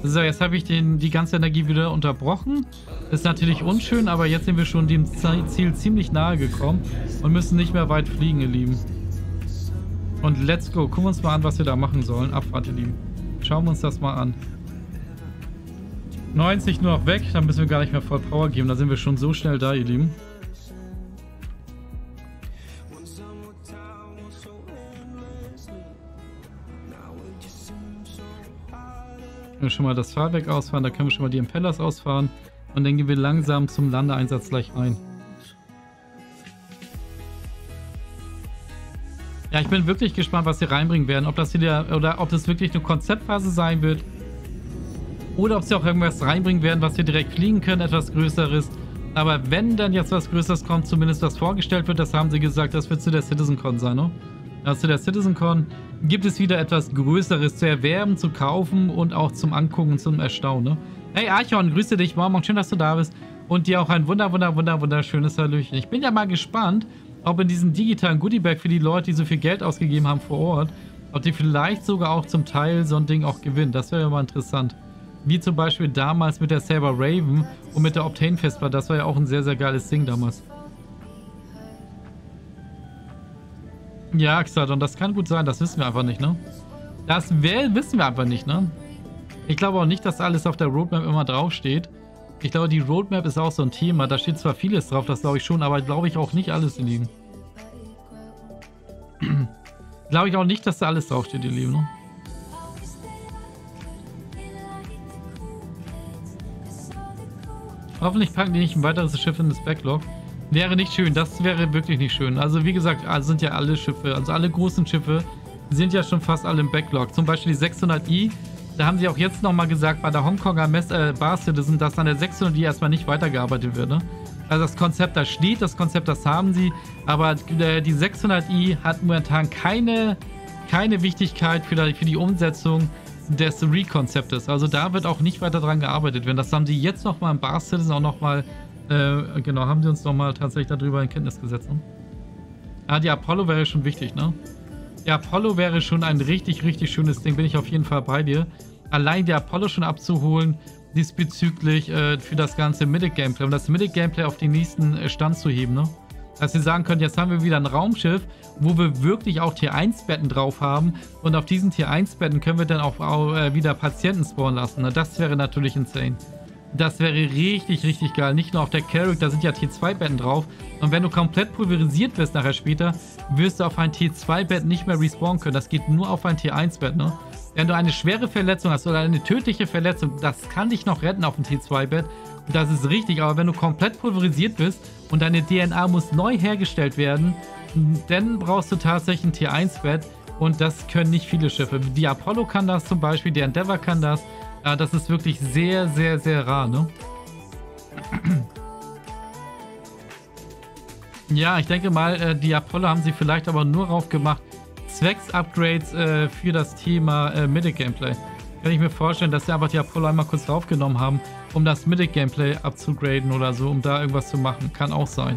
So, jetzt habe ich den, die ganze Energie wieder unterbrochen. Ist natürlich unschön, aber jetzt sind wir schon dem Ziel ziemlich nahe gekommen und müssen nicht mehr weit fliegen, ihr Lieben. Und let's go. Gucken wir uns mal an, was wir da machen sollen. Abfahrt, ihr Lieben. Schauen wir uns das mal an. 90 nur noch weg, dann müssen wir gar nicht mehr voll Power geben. Da sind wir schon so schnell da, ihr Lieben. Wir schon mal das Fahrwerk ausfahren, da können wir schon mal die Impellers ausfahren. Und dann gehen wir langsam zum Landeeinsatz gleich rein. Ja, ich bin wirklich gespannt, was sie reinbringen werden. Ob das wieder oder ob das wirklich eine Konzeptphase sein wird. Oder ob sie auch irgendwas reinbringen werden, was wir direkt fliegen können, etwas Größeres. Aber wenn dann jetzt was Größeres kommt, zumindest was vorgestellt wird, das haben sie gesagt, das wird zu der CitizenCon sein, ne? Also der CitizenCon gibt es wieder etwas Größeres zu erwerben, zu kaufen und auch zum Angucken zum Erstaunen. Ne? Hey Archon, grüße dich, Mormon, schön, dass du da bist. Und dir auch ein wunder, wunder, wunder, wunderschönes Hallöchen. Ich bin ja mal gespannt, ob in diesem digitalen Goodiebag für die Leute, die so viel Geld ausgegeben haben vor Ort, ob die vielleicht sogar auch zum Teil so ein Ding auch gewinnen. Das wäre ja mal interessant. Wie zum Beispiel damals mit der Saber Raven und mit der Obtain Vespa. Das war ja auch ein sehr, sehr geiles Ding damals. Ja, Xadon, das kann gut sein. Das wissen wir einfach nicht, ne? Das wissen wir einfach nicht, ne? Ich glaube auch nicht, dass alles auf der Roadmap immer draufsteht. Ich glaube, die Roadmap ist auch so ein Thema. Da steht zwar vieles drauf, das glaube ich schon, aber glaube ich auch nicht alles in ihm. glaube ich auch nicht, dass da alles draufsteht, ihr Lieben, ne? Hoffentlich packen die nicht ein weiteres Schiff in das Backlog. Wäre nicht schön, das wäre wirklich nicht schön. Also wie gesagt, also sind ja alle Schiffe, also alle großen Schiffe sind ja schon fast alle im Backlog. Zum Beispiel die 600i, da haben sie auch jetzt nochmal gesagt bei der Hongkonger Mess äh, Bar Citizen, dass an der 600i erstmal nicht weitergearbeitet wird. Ne? Also das Konzept, das steht, das Konzept, das haben sie, aber äh, die 600i hat momentan keine, keine Wichtigkeit für die, für die Umsetzung des Re-Konzeptes. Also da wird auch nicht weiter dran gearbeitet werden. Das haben sie jetzt nochmal im Bar Citizen auch nochmal, äh, genau, haben sie uns nochmal tatsächlich darüber in Kenntnis gesetzt. Ne? Ah, die Apollo wäre schon wichtig, ne? Die Apollo wäre schon ein richtig, richtig schönes Ding, bin ich auf jeden Fall bei dir. Allein die Apollo schon abzuholen, diesbezüglich äh, für das ganze Middick-Gameplay, um das Middick-Gameplay auf den nächsten äh, Stand zu heben, ne? Dass sie sagen können, jetzt haben wir wieder ein Raumschiff, wo wir wirklich auch Tier 1 Betten drauf haben und auf diesen Tier 1 Betten können wir dann auch, auch äh, wieder Patienten spawnen lassen. Ne? Das wäre natürlich insane. Das wäre richtig, richtig geil. Nicht nur auf der Carrick, da sind ja T2-Betten drauf. Und wenn du komplett pulverisiert wirst nachher später, wirst du auf ein T2-Bett nicht mehr respawnen können. Das geht nur auf ein T1-Bett, ne? Wenn du eine schwere Verletzung hast oder eine tödliche Verletzung, das kann dich noch retten auf dem T2-Bett. Das ist richtig, aber wenn du komplett pulverisiert bist und deine DNA muss neu hergestellt werden, dann brauchst du tatsächlich ein T1-Bett und das können nicht viele Schiffe. Die Apollo kann das zum Beispiel, der Endeavour kann das. Ja, das ist wirklich sehr, sehr, sehr rar, ne? Ja, ich denke mal, äh, die Apollo haben sie vielleicht aber nur drauf gemacht, Zwecks-Upgrades äh, für das Thema äh, Middick-Gameplay. Kann ich mir vorstellen, dass sie einfach die Apollo einmal kurz draufgenommen haben, um das Middick-Gameplay abzugraden oder so, um da irgendwas zu machen. Kann auch sein.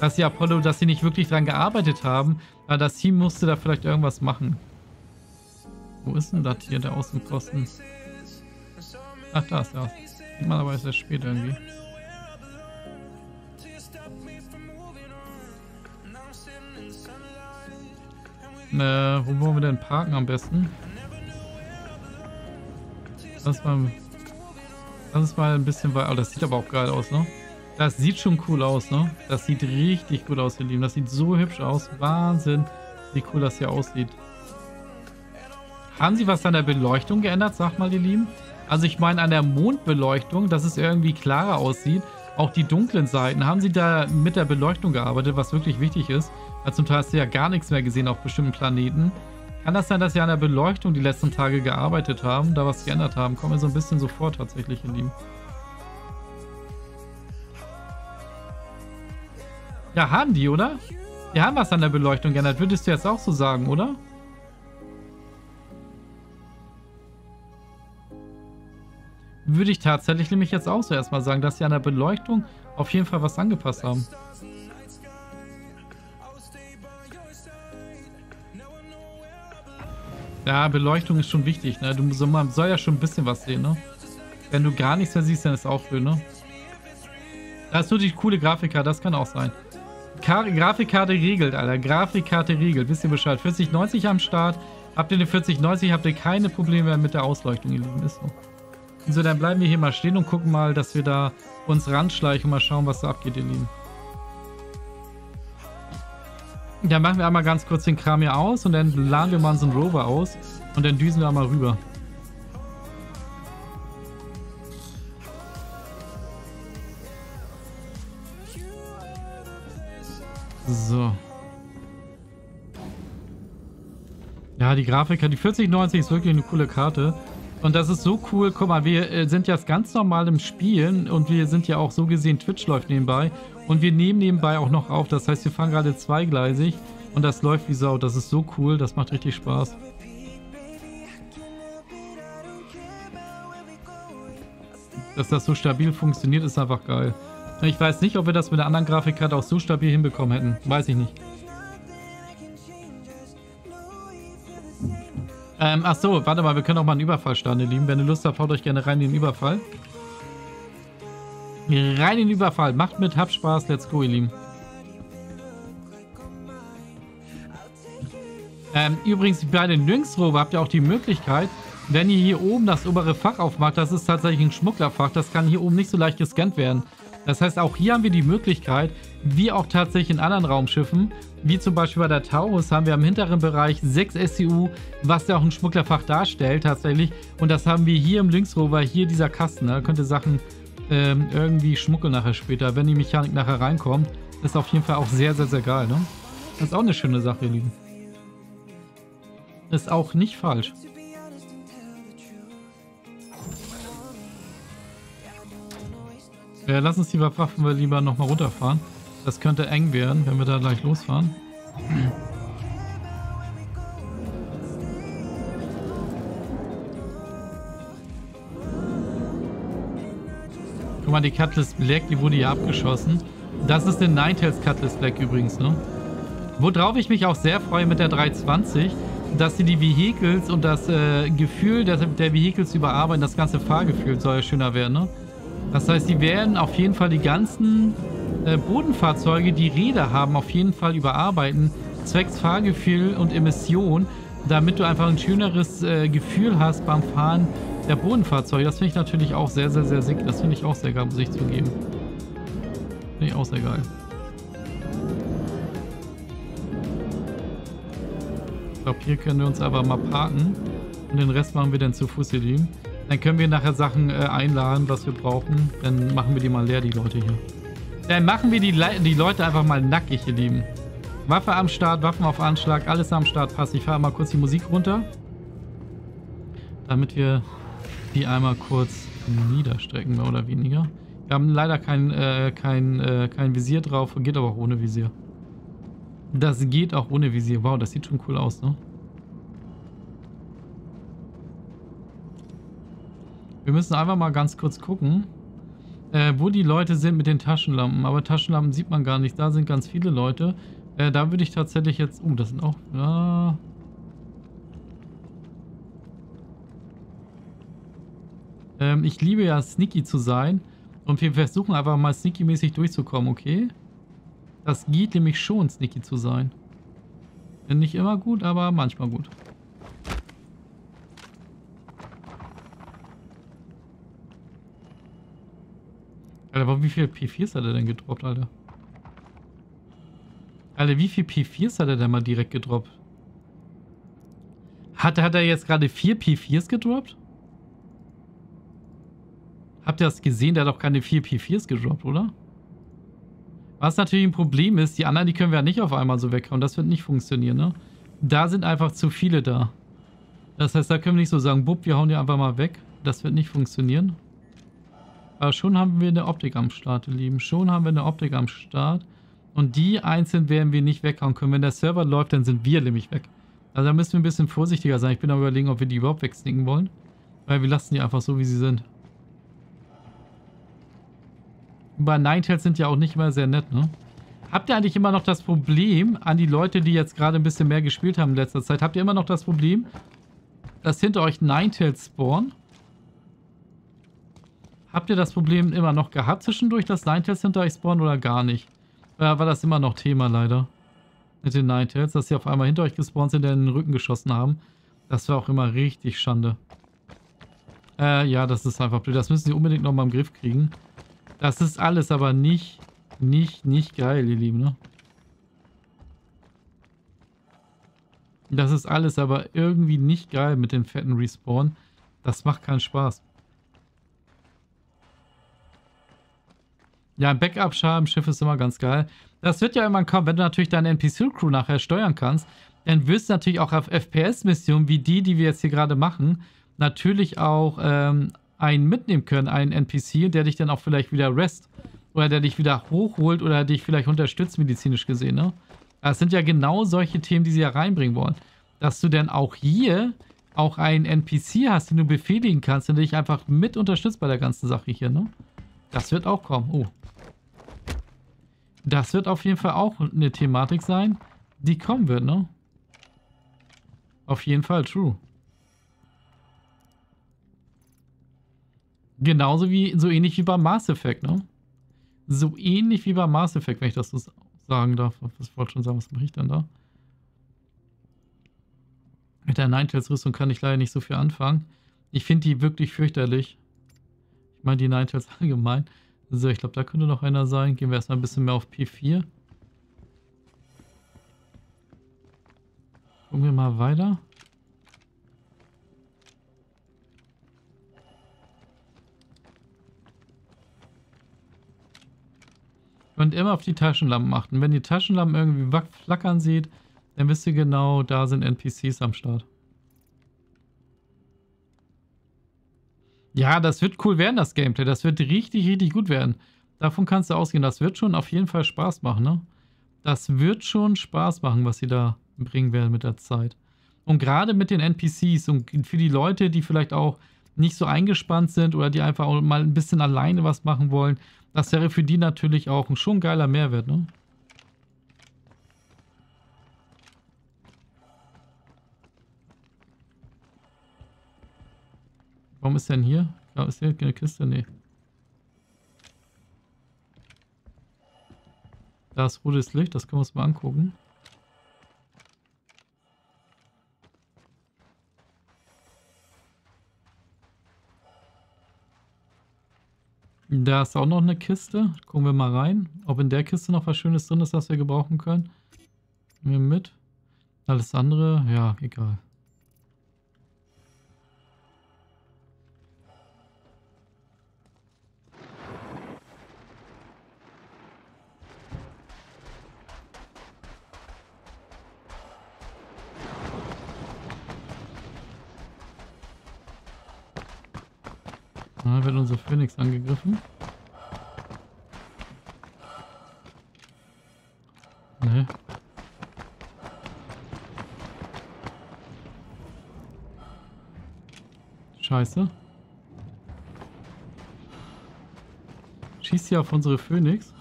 Dass die Apollo, dass sie nicht wirklich dran gearbeitet haben, aber das Team musste da vielleicht irgendwas machen. Wo ist denn das hier, der Außenposten? Ach, da ist er. Man aber erst spät irgendwie. Äh, wo wollen wir denn parken am besten? Das ist mal, das ist mal ein bisschen weit. Oh, das sieht aber auch geil aus, ne? Das sieht schon cool aus, ne? Das sieht richtig gut aus, ihr Lieben. Das sieht so hübsch aus. Wahnsinn, wie cool das hier aussieht. Haben sie was an der Beleuchtung geändert, sag mal, ihr Lieben? Also ich meine an der Mondbeleuchtung, dass es irgendwie klarer aussieht. Auch die dunklen Seiten, haben sie da mit der Beleuchtung gearbeitet, was wirklich wichtig ist. Weil zum Teil hast du ja gar nichts mehr gesehen auf bestimmten Planeten. Kann das sein, dass sie an der Beleuchtung die letzten Tage gearbeitet haben, da was geändert haben? Kommt mir so ein bisschen so vor tatsächlich, ihr Lieben. Ja, haben die, oder? Die haben was an der Beleuchtung geändert. Würdest du jetzt auch so sagen, oder? Würde ich tatsächlich nämlich jetzt auch so erstmal sagen, dass sie an der Beleuchtung auf jeden Fall was angepasst haben. Ja, Beleuchtung ist schon wichtig, ne? Du, man soll ja schon ein bisschen was sehen, ne? Wenn du gar nichts mehr siehst, dann ist es auch blöd, ne? Das ist nur die coole Grafikkarte, das kann auch sein. Kar Grafikkarte regelt, Alter. Grafikkarte regelt. Wisst ihr Bescheid? 4090 am Start. Habt ihr eine 4090, habt ihr keine Probleme mehr mit der Ausleuchtung, ihr Lieben. Ist so. So, dann bleiben wir hier mal stehen und gucken mal, dass wir da uns ranschleichen und mal schauen, was da abgeht, ihr Lieben. Dann machen wir einmal ganz kurz den Kram hier aus und dann laden wir mal unseren Rover aus und dann düsen wir einmal rüber. So. Ja, die Grafiker, die 4090 ist wirklich eine coole Karte. Und das ist so cool. Guck mal, wir äh, sind jetzt ganz normal im Spielen und wir sind ja auch so gesehen, Twitch läuft nebenbei. Und wir nehmen nebenbei auch noch auf. Das heißt, wir fahren gerade zweigleisig und das läuft wie Sau. Das ist so cool. Das macht richtig Spaß. Dass das so stabil funktioniert, ist einfach geil. Ich weiß nicht, ob wir das mit einer anderen Grafikkarte auch so stabil hinbekommen hätten. Weiß ich nicht. Ähm, ach so, warte mal, wir können auch mal einen Überfall starten, ihr Lieben. Wenn ihr Lust habt, haut euch gerne rein in den Überfall. Rein in den Überfall. Macht mit, habt Spaß, let's go, ihr Lieben. Ähm, übrigens, bei den Lynx-Rover habt ihr auch die Möglichkeit, wenn ihr hier oben das obere Fach aufmacht, das ist tatsächlich ein Schmugglerfach, das kann hier oben nicht so leicht gescannt werden. Das heißt, auch hier haben wir die Möglichkeit, wie auch tatsächlich in anderen Raumschiffen, wie zum Beispiel bei der Taurus, haben wir im hinteren Bereich 6 SCU, was ja auch ein Schmugglerfach darstellt tatsächlich. Und das haben wir hier im Linksrover, hier dieser Kasten. Da könnt ihr Sachen ähm, irgendwie schmuggeln nachher später, wenn die Mechanik nachher reinkommt. Das ist auf jeden Fall auch sehr, sehr, sehr geil, ne? Das ist auch eine schöne Sache, ihr Lieben. Ist auch nicht falsch. Ja, lass uns lieber Waffen lieber nochmal runterfahren. Das könnte eng werden, wenn wir da gleich losfahren. Guck mal, die Cutlass Black, die wurde hier abgeschossen. Das ist der Ninetales Cutlass Black übrigens, ne? Worauf ich mich auch sehr freue mit der 320, dass sie die Vehicles und das äh, Gefühl der, der Vehicles überarbeiten, das ganze Fahrgefühl soll ja schöner werden, ne? Das heißt, die werden auf jeden Fall die ganzen äh, Bodenfahrzeuge, die Räder haben, auf jeden Fall überarbeiten. Zwecks Fahrgefühl und Emission, damit du einfach ein schöneres äh, Gefühl hast beim Fahren der Bodenfahrzeuge. Das finde ich natürlich auch sehr, sehr, sehr sick. Das finde ich auch sehr geil, muss ich zugeben. Finde ich auch sehr geil. Ich glaube, hier können wir uns aber mal parken. Und den Rest machen wir dann zu Lieben. Dann können wir nachher Sachen äh, einladen, was wir brauchen. Dann machen wir die mal leer, die Leute hier. Dann machen wir die, Le die Leute einfach mal nackig, ihr Lieben. Waffe am Start, Waffen auf Anschlag, alles am Start passt. Ich fahre mal kurz die Musik runter. Damit wir die einmal kurz niederstrecken, mehr oder weniger. Wir haben leider kein, äh, kein, äh, kein Visier drauf, geht aber auch ohne Visier. Das geht auch ohne Visier. Wow, das sieht schon cool aus, ne? Wir müssen einfach mal ganz kurz gucken, äh, wo die Leute sind mit den Taschenlampen. Aber Taschenlampen sieht man gar nicht. Da sind ganz viele Leute. Äh, da würde ich tatsächlich jetzt... Oh, das sind auch... Ja, ähm, ich liebe ja sneaky zu sein. Und wir versuchen einfach mal sneaky-mäßig durchzukommen, okay? Das geht nämlich schon, sneaky zu sein. Nicht immer gut, aber manchmal gut. Aber wie viel P4s hat er denn gedroppt, Alter? Alter, wie viel P4s hat er denn mal direkt gedroppt? Hat, hat er jetzt gerade vier P4s gedroppt? Habt ihr das gesehen? Der hat doch keine vier P4s gedroppt, oder? Was natürlich ein Problem ist, die anderen, die können wir ja nicht auf einmal so weghauen. Das wird nicht funktionieren, ne? Da sind einfach zu viele da. Das heißt, da können wir nicht so sagen, bupp, wir hauen die einfach mal weg. Das wird nicht funktionieren. Aber schon haben wir eine Optik am Start, ihr Lieben. Schon haben wir eine Optik am Start. Und die einzeln werden wir nicht weghauen können. Wenn der Server läuft, dann sind wir nämlich weg. Also da müssen wir ein bisschen vorsichtiger sein. Ich bin am überlegen, ob wir die überhaupt wegsnicken wollen. Weil wir lassen die einfach so, wie sie sind. Bei Ninetales sind ja auch nicht immer sehr nett, ne? Habt ihr eigentlich immer noch das Problem, an die Leute, die jetzt gerade ein bisschen mehr gespielt haben in letzter Zeit, habt ihr immer noch das Problem, dass hinter euch Ninetales spawnen? Habt ihr das Problem immer noch gehabt zwischendurch, dass Ninetales hinter euch spawnen oder gar nicht? Oder war das immer noch Thema leider? Mit den Ninetales, dass sie auf einmal hinter euch gespawnt sind, in den Rücken geschossen haben. Das war auch immer richtig Schande. Äh, ja, das ist einfach blöd. Das müssen sie unbedingt noch mal im Griff kriegen. Das ist alles aber nicht, nicht, nicht geil, ihr Lieben, ne? Das ist alles aber irgendwie nicht geil mit den fetten Respawn. Das macht keinen Spaß. Ja, ein Backup-Schar im Schiff ist immer ganz geil. Das wird ja immer kommen, wenn du natürlich deine NPC-Crew nachher steuern kannst, dann wirst du natürlich auch auf FPS-Missionen wie die, die wir jetzt hier gerade machen, natürlich auch ähm, einen mitnehmen können, einen NPC, der dich dann auch vielleicht wieder rest oder der dich wieder hochholt oder dich vielleicht unterstützt, medizinisch gesehen. Ne? Das sind ja genau solche Themen, die sie ja reinbringen wollen. Dass du dann auch hier auch einen NPC hast, den du befehligen kannst und dich einfach mit unterstützt bei der ganzen Sache hier. Ne? Das wird auch kommen. Oh. Das wird auf jeden Fall auch eine Thematik sein, die kommen wird, ne? Auf jeden Fall, true. Genauso wie, so ähnlich wie beim Mass Effect, ne? So ähnlich wie beim Mass Effect, wenn ich das so sagen darf. Was wollte schon sagen, was mache ich denn da? Mit der Ninetales-Rüstung kann ich leider nicht so viel anfangen. Ich finde die wirklich fürchterlich. Ich meine die Ninetales allgemein. So, ich glaube, da könnte noch einer sein. Gehen wir erstmal ein bisschen mehr auf P4. Gucken wir mal weiter. Und immer auf die Taschenlampen achten. Wenn die Taschenlampen irgendwie flackern sieht, dann wisst ihr genau, da sind NPCs am Start. Ja, das wird cool werden, das Gameplay. Das wird richtig, richtig gut werden. Davon kannst du ausgehen. Das wird schon auf jeden Fall Spaß machen, ne? Das wird schon Spaß machen, was sie da bringen werden mit der Zeit. Und gerade mit den NPCs und für die Leute, die vielleicht auch nicht so eingespannt sind oder die einfach mal ein bisschen alleine was machen wollen. Das wäre für die natürlich auch ein schon geiler Mehrwert, ne? Warum ist denn hier? Ja, ist hier eine Kiste? Nee. Da ist rotes Licht, das können wir uns mal angucken. Da ist auch noch eine Kiste. Gucken wir mal rein. Ob in der Kiste noch was Schönes drin ist, was wir gebrauchen können. Nehmen wir mit. Alles andere, ja, egal. Da wird unser Phoenix angegriffen. Ne. Scheiße. Schießt hier auf unsere Phoenix.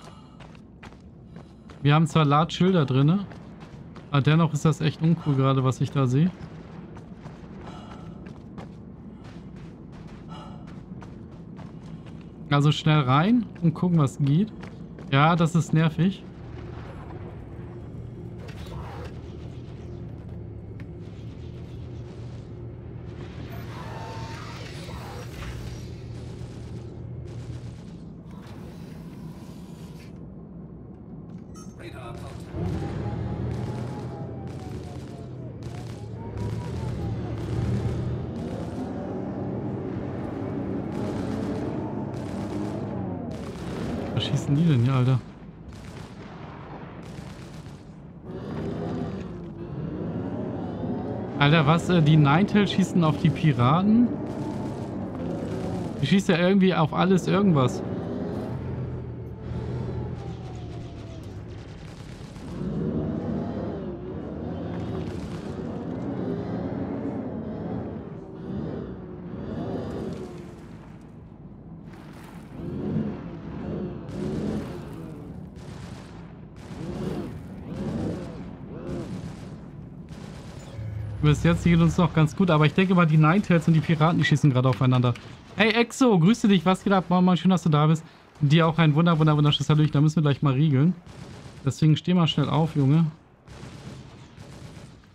Wir haben zwar Ladschilder drin, aber dennoch ist das echt uncool gerade, was ich da sehe. Also schnell rein und gucken, was geht. Ja, das ist nervig. Schießen die denn hier, Alter? Alter, was? Äh, die Ninetales schießen auf die Piraten? Die schießt ja irgendwie auf alles irgendwas. Bis jetzt geht uns noch ganz gut, aber ich denke mal, die Ninetales und die Piraten, die schießen gerade aufeinander. Hey Exo, grüße dich, was geht ab? Mama, schön, dass du da bist. Dir auch ein wunder, wunder, wunderschönes Hallöchen, da müssen wir gleich mal riegeln. Deswegen steh mal schnell auf, Junge.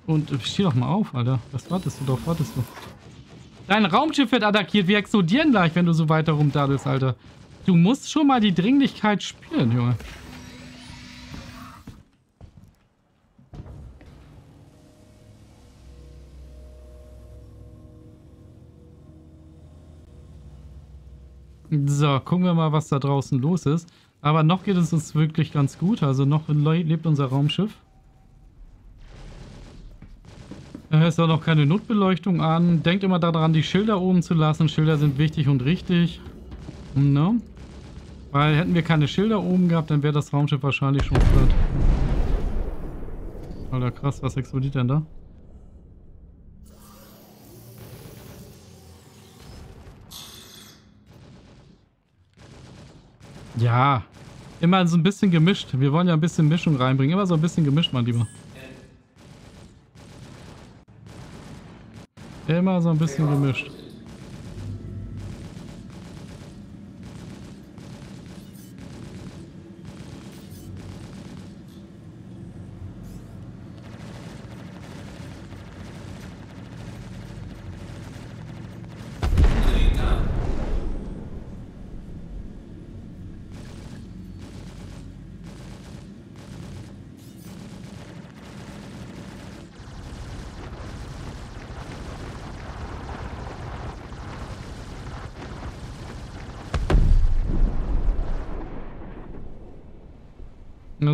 Und äh, steh doch mal auf, Alter. Was wartest du doch, wartest du? Dein Raumschiff wird attackiert, wir explodieren gleich, wenn du so weiter rumdaddelst, Alter. Du musst schon mal die Dringlichkeit spielen, Junge. So, gucken wir mal, was da draußen los ist. Aber noch geht es uns wirklich ganz gut. Also noch lebt unser Raumschiff. Da ist auch noch keine Notbeleuchtung an. Denkt immer daran, die Schilder oben zu lassen. Schilder sind wichtig und richtig. Ne? Weil hätten wir keine Schilder oben gehabt, dann wäre das Raumschiff wahrscheinlich schon platt. Alter, krass, was explodiert denn da? Ja, immer so ein bisschen gemischt. Wir wollen ja ein bisschen Mischung reinbringen. Immer so ein bisschen gemischt, mein Lieber. Immer so ein bisschen gemischt.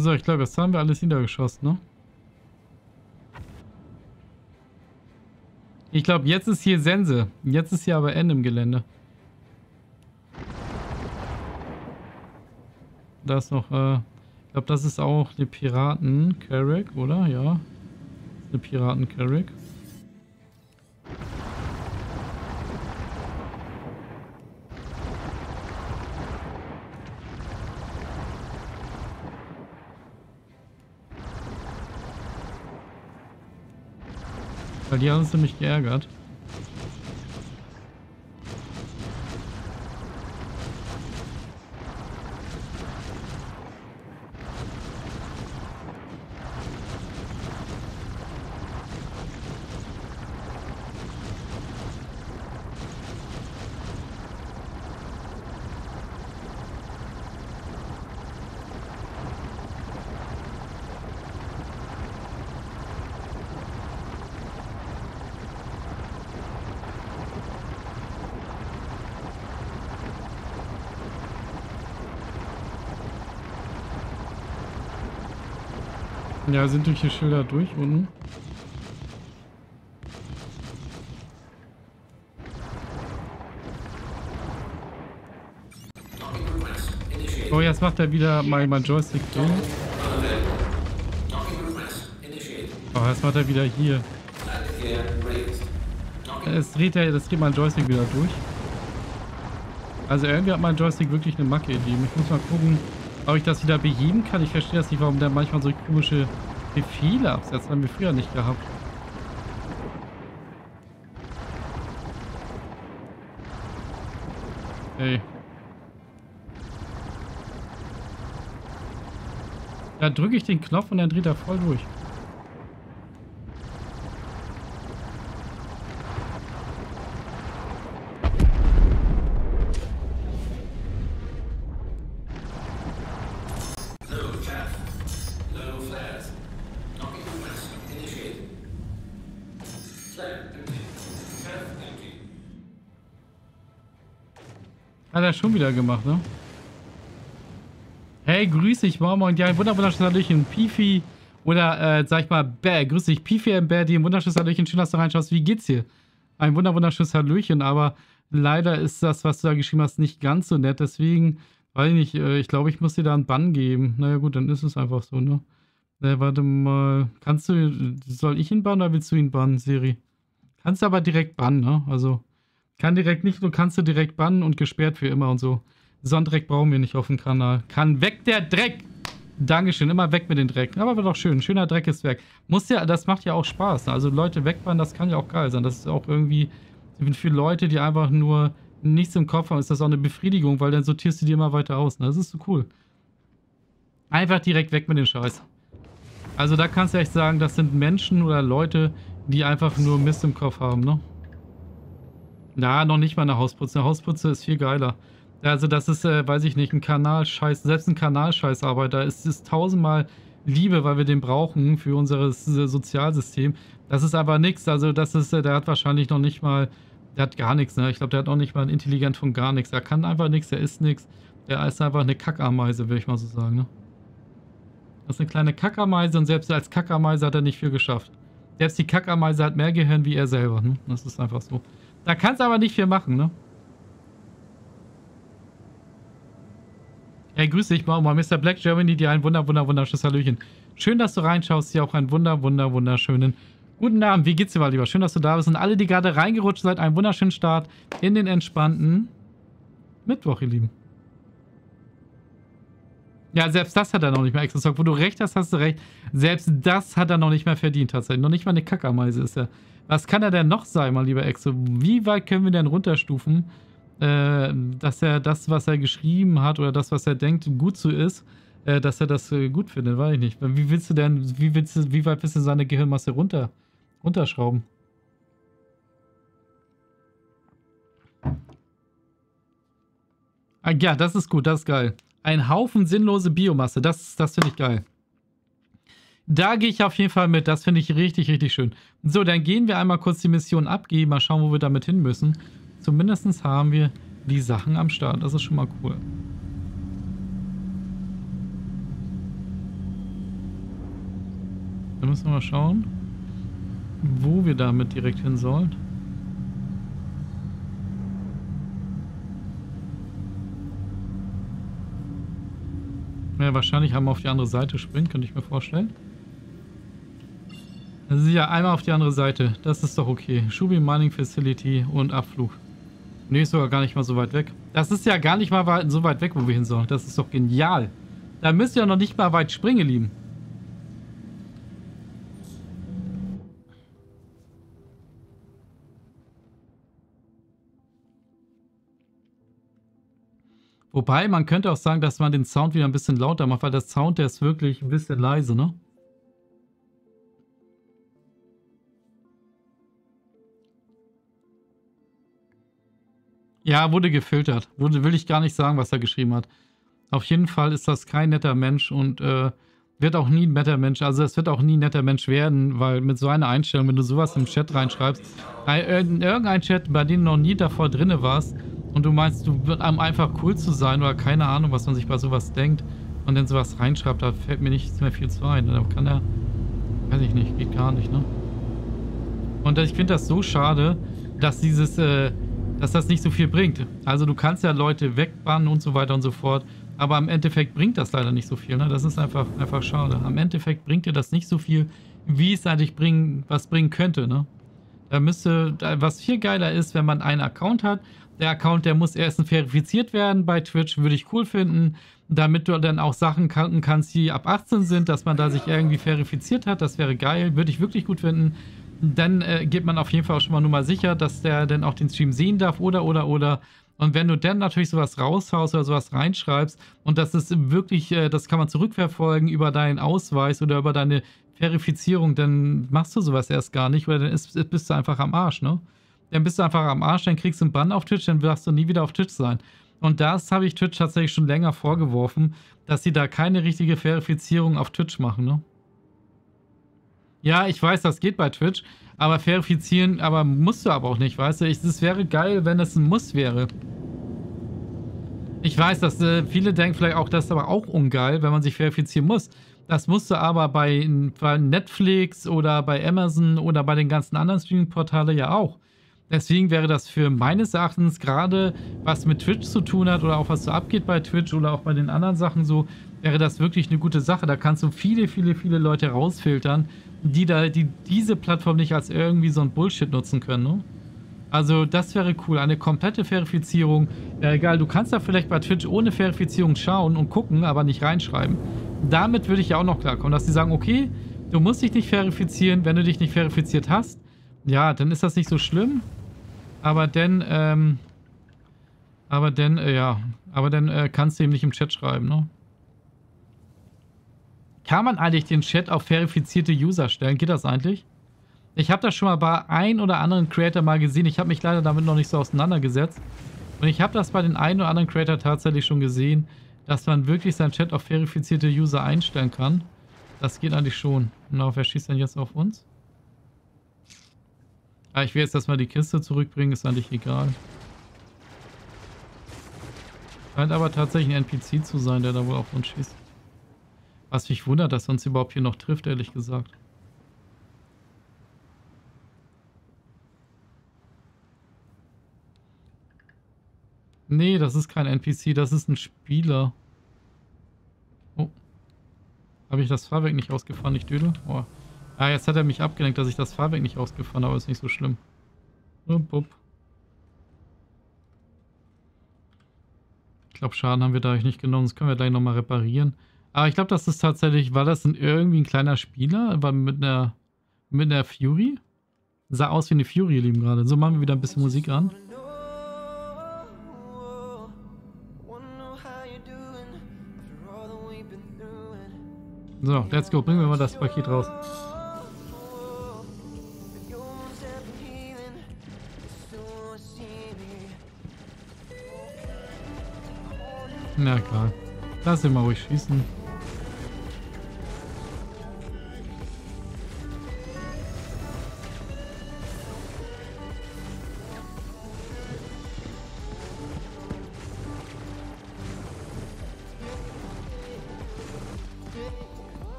Also, ich glaube, jetzt haben wir alles niedergeschossen, ne? Ich glaube, jetzt ist hier Sense. Jetzt ist hier aber Ende im Gelände. Da ist noch, äh, ich glaube, das ist auch eine Piraten-Carrack, oder? Ja. Eine Piraten-Carrack. Die haben uns nämlich geärgert. Ja, sind durch die Schilder durch unten. Oh, jetzt macht er wieder mein, mein Joystick drin. Oh, jetzt macht er wieder hier. Es dreht ja, das dreht mein Joystick wieder durch. Also irgendwie hat mein Joystick wirklich eine Macke, die. Ich muss mal gucken, ob ich das wieder beheben kann. Ich verstehe das nicht, warum der manchmal so komische Befehle absetzt. Das haben wir früher nicht gehabt. Ey. Da drücke ich den Knopf und dann dreht er voll durch. Er schon wieder gemacht, ne? Hey, grüß dich, Mama und ja, ein wunderschönes Hallöchen, Pifi. Oder, äh, sag ich mal, Bär, grüß dich, Pifi im Bär, ein wunderschönes Hallöchen, schön, dass du reinschaust. Wie geht's dir? Ein wunderschönes Hallöchen, aber leider ist das, was du da geschrieben hast, nicht ganz so nett. Deswegen, weiß ich nicht, äh, ich glaube, ich muss dir da einen Bann geben. Naja, gut, dann ist es einfach so, ne? Äh, warte mal, kannst du, soll ich ihn bannen oder willst du ihn bannen, Siri? Kannst du aber direkt bannen, ne? Also, kann direkt nicht, du kannst du direkt bannen und gesperrt für immer und so. Sonndreck brauchen wir nicht auf dem Kanal. Kann weg der Dreck! Dankeschön, immer weg mit den Dreck. Aber war doch schön, schöner Dreck ist weg. Muss ja, das macht ja auch Spaß. Also Leute wegbannen, das kann ja auch geil sein. Das ist auch irgendwie, für Leute, die einfach nur nichts im Kopf haben, ist das auch eine Befriedigung, weil dann sortierst du die immer weiter aus. Ne? Das ist so cool. Einfach direkt weg mit dem Scheiß. Also da kannst du echt sagen, das sind Menschen oder Leute, die einfach nur Mist im Kopf haben, ne? Na, noch nicht mal eine Hausputze. Eine Hausputze ist viel geiler. Also das ist, äh, weiß ich nicht, ein Kanalscheiß, selbst ein Kanalscheißarbeiter ist, ist tausendmal Liebe, weil wir den brauchen für unser Sozialsystem. Das ist aber nichts, also das ist, äh, der hat wahrscheinlich noch nicht mal, der hat gar nichts, ne? Ich glaube, der hat auch nicht mal ein Intelligent von gar nichts. Er kann einfach nichts, er ist nichts. Der ist einfach eine Kackameise, würde ich mal so sagen, ne? Das ist eine kleine Kackameise und selbst als Kackameise hat er nicht viel geschafft. Selbst die Kackameise hat mehr Gehirn wie er selber, ne? Das ist einfach so. Da kannst du aber nicht viel machen, ne? Hey, grüß dich, mal Mr. Black Germany, dir ein wunder, wunder, wunderschönes Hallöchen. Schön, dass du reinschaust, dir auch einen wunder, wunder, wunderschönen guten Abend. Wie geht's dir mal lieber? Schön, dass du da bist und alle, die gerade reingerutscht seid, einen wunderschönen Start in den entspannten Mittwoch, ihr Lieben. Ja, selbst das hat er noch nicht mehr extra Wo du recht hast, hast du recht. Selbst das hat er noch nicht mehr verdient, tatsächlich. Noch nicht mal eine Kackermeise ist er. Was kann er denn noch sein, mein lieber Exo? Wie weit können wir denn runterstufen, äh, dass er das, was er geschrieben hat oder das, was er denkt, gut so ist, äh, dass er das äh, gut findet? Weiß ich nicht. Wie willst du denn, wie, willst du, wie weit willst du seine Gehirnmasse runter, runterschrauben? Ah, ja, das ist gut, das ist geil. Ein Haufen sinnlose Biomasse. Das, das finde ich geil. Da gehe ich auf jeden Fall mit. Das finde ich richtig, richtig schön. So, dann gehen wir einmal kurz die Mission abgeben. Mal schauen, wo wir damit hin müssen. Zumindest haben wir die Sachen am Start. Das ist schon mal cool. Dann müssen wir mal schauen, wo wir damit direkt hin sollen. Ja, wahrscheinlich haben wir auf die andere Seite springen, könnte ich mir vorstellen. Das ist ja einmal auf die andere Seite. Das ist doch okay. Shubi Mining Facility und Abflug. Nee, ist sogar gar nicht mal so weit weg. Das ist ja gar nicht mal so weit weg, wo wir hin sollen. Das ist doch genial. Da müsst ihr noch nicht mal weit springen, lieben. Wobei, man könnte auch sagen, dass man den Sound wieder ein bisschen lauter macht, weil der Sound, der ist wirklich ein bisschen leise, ne? Ja, wurde gefiltert. Wurde, will ich gar nicht sagen, was er geschrieben hat. Auf jeden Fall ist das kein netter Mensch und äh, wird auch nie ein netter Mensch. Also es wird auch nie ein netter Mensch werden, weil mit so einer Einstellung, wenn du sowas im Chat reinschreibst, äh, in irgendein Chat, bei dem noch nie davor drinne warst und du meinst, du wird einem einfach cool zu sein oder keine Ahnung, was man sich bei sowas denkt und dann sowas reinschreibt, da fällt mir nichts mehr viel zu ein. Da kann er, weiß ich nicht, geht gar nicht, ne? Und ich finde das so schade, dass dieses, äh, dass das nicht so viel bringt. Also du kannst ja Leute wegbannen und so weiter und so fort, aber im Endeffekt bringt das leider nicht so viel. Ne? Das ist einfach, einfach schade. Am Endeffekt bringt dir das nicht so viel, wie es eigentlich bringen, was bringen könnte. Ne? Da müsste, was viel geiler ist, wenn man einen Account hat. Der Account, der muss erstens verifiziert werden bei Twitch, würde ich cool finden, damit du dann auch Sachen kannten kannst, die ab 18 sind, dass man da sich irgendwie verifiziert hat. Das wäre geil, würde ich wirklich gut finden dann äh, geht man auf jeden Fall auch schon mal nur mal sicher, dass der dann auch den Stream sehen darf oder, oder, oder. Und wenn du dann natürlich sowas raushaust oder sowas reinschreibst und das ist wirklich, äh, das kann man zurückverfolgen über deinen Ausweis oder über deine Verifizierung, dann machst du sowas erst gar nicht, weil dann ist, bist du einfach am Arsch, ne? Dann bist du einfach am Arsch, dann kriegst du einen Bann auf Twitch, dann wirst du nie wieder auf Twitch sein. Und das habe ich Twitch tatsächlich schon länger vorgeworfen, dass sie da keine richtige Verifizierung auf Twitch machen, ne? Ja, ich weiß, das geht bei Twitch, aber verifizieren, aber musst du aber auch nicht, weißt du? Es wäre geil, wenn es ein Muss wäre. Ich weiß, dass äh, viele denken vielleicht auch, das ist aber auch ungeil, wenn man sich verifizieren muss. Das musst du aber bei, bei Netflix oder bei Amazon oder bei den ganzen anderen Streaming-Portalen ja auch. Deswegen wäre das für meines Erachtens gerade, was mit Twitch zu tun hat oder auch was so abgeht bei Twitch oder auch bei den anderen Sachen so, wäre das wirklich eine gute Sache. Da kannst du viele, viele, viele Leute rausfiltern die da, die diese Plattform nicht als irgendwie so ein Bullshit nutzen können, ne? Also das wäre cool, eine komplette Verifizierung. Ja, egal, du kannst da vielleicht bei Twitch ohne Verifizierung schauen und gucken, aber nicht reinschreiben. Damit würde ich ja auch noch klarkommen, dass die sagen, okay, du musst dich nicht verifizieren, wenn du dich nicht verifiziert hast. Ja, dann ist das nicht so schlimm. Aber dann, ähm, aber dann, äh, ja, aber dann äh, kannst du eben nicht im Chat schreiben, ne? Kann man eigentlich den Chat auf verifizierte User stellen? Geht das eigentlich? Ich habe das schon mal bei ein oder anderen Creator mal gesehen. Ich habe mich leider damit noch nicht so auseinandergesetzt. Und ich habe das bei den einen oder anderen Creator tatsächlich schon gesehen, dass man wirklich seinen Chat auf verifizierte User einstellen kann. Das geht eigentlich schon. Na, wer schießt denn jetzt auf uns? Ah, ich will jetzt erstmal die Kiste zurückbringen, ist eigentlich egal. Scheint aber tatsächlich ein NPC zu sein, der da wohl auf uns schießt. Was mich wundert, dass uns überhaupt hier noch trifft, ehrlich gesagt. Nee, das ist kein NPC, das ist ein Spieler. Oh. Habe ich das Fahrwerk nicht ausgefahren, ich dödel? Oh. Ah, jetzt hat er mich abgelenkt, dass ich das Fahrwerk nicht ausgefahren habe, ist nicht so schlimm. Upp, upp. Ich glaube, Schaden haben wir dadurch nicht genommen, das können wir gleich nochmal reparieren. Aber ich glaube, das ist tatsächlich, war das ein, irgendwie ein kleiner Spieler? War mit einer, mit einer Fury? Sah aus wie eine Fury, ihr Lieben, gerade. So machen wir wieder ein bisschen Musik an. So, let's go. Bringen wir mal das Paket raus. Na klar. Lass ihn mal ruhig schießen.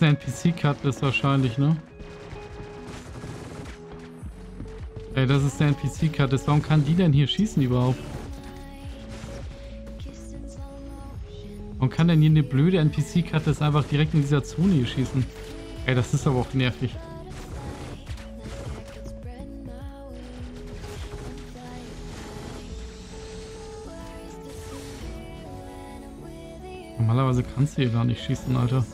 letzten NPC-Cut ist wahrscheinlich, ne? Ey, das ist der NPC-Cut. Warum kann die denn hier schießen überhaupt? Warum kann denn hier eine blöde NPC-Cut einfach direkt in dieser Zone hier schießen? Ey, das ist aber auch nervig. Normalerweise kannst du hier gar nicht schießen, Alter.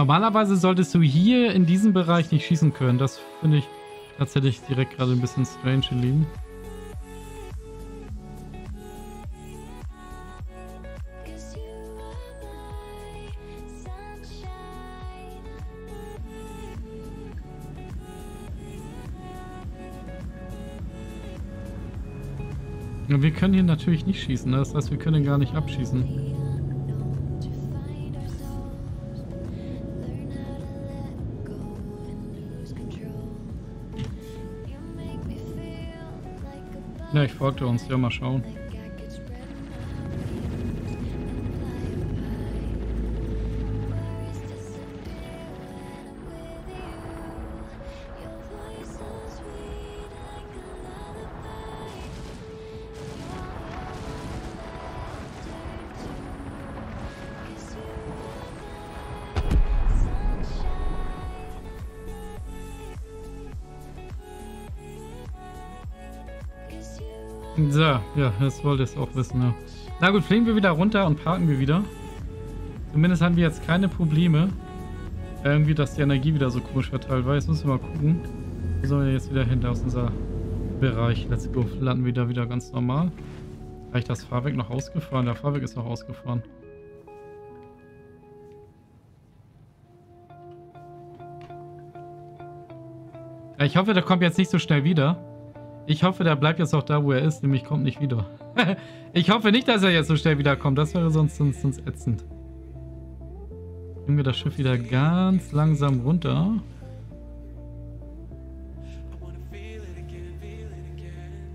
Normalerweise solltest du hier in diesem Bereich nicht schießen können. Das finde ich tatsächlich direkt gerade ein bisschen strange liegen. Wir können hier natürlich nicht schießen, das heißt, wir können gar nicht abschießen. Ja, ich folgte uns, ja mal schauen. Ja, das wollte ich auch wissen, ja. Na gut, fliegen wir wieder runter und parken wir wieder. Zumindest haben wir jetzt keine Probleme. Irgendwie, dass die Energie wieder so komisch verteilt war. Jetzt müssen wir mal gucken. Wir sollen ja jetzt wieder hinter aus unser Bereich. Let's go. Landen wir da wieder ganz normal. Reicht das Fahrwerk noch ausgefahren? Der Fahrwerk ist noch ausgefahren. Ich hoffe, der kommt jetzt nicht so schnell wieder. Ich hoffe, der bleibt jetzt auch da, wo er ist, nämlich kommt nicht wieder. ich hoffe nicht, dass er jetzt so schnell wiederkommt. Das wäre sonst, sonst, sonst ätzend. Bringen wir das Schiff wieder ganz langsam runter.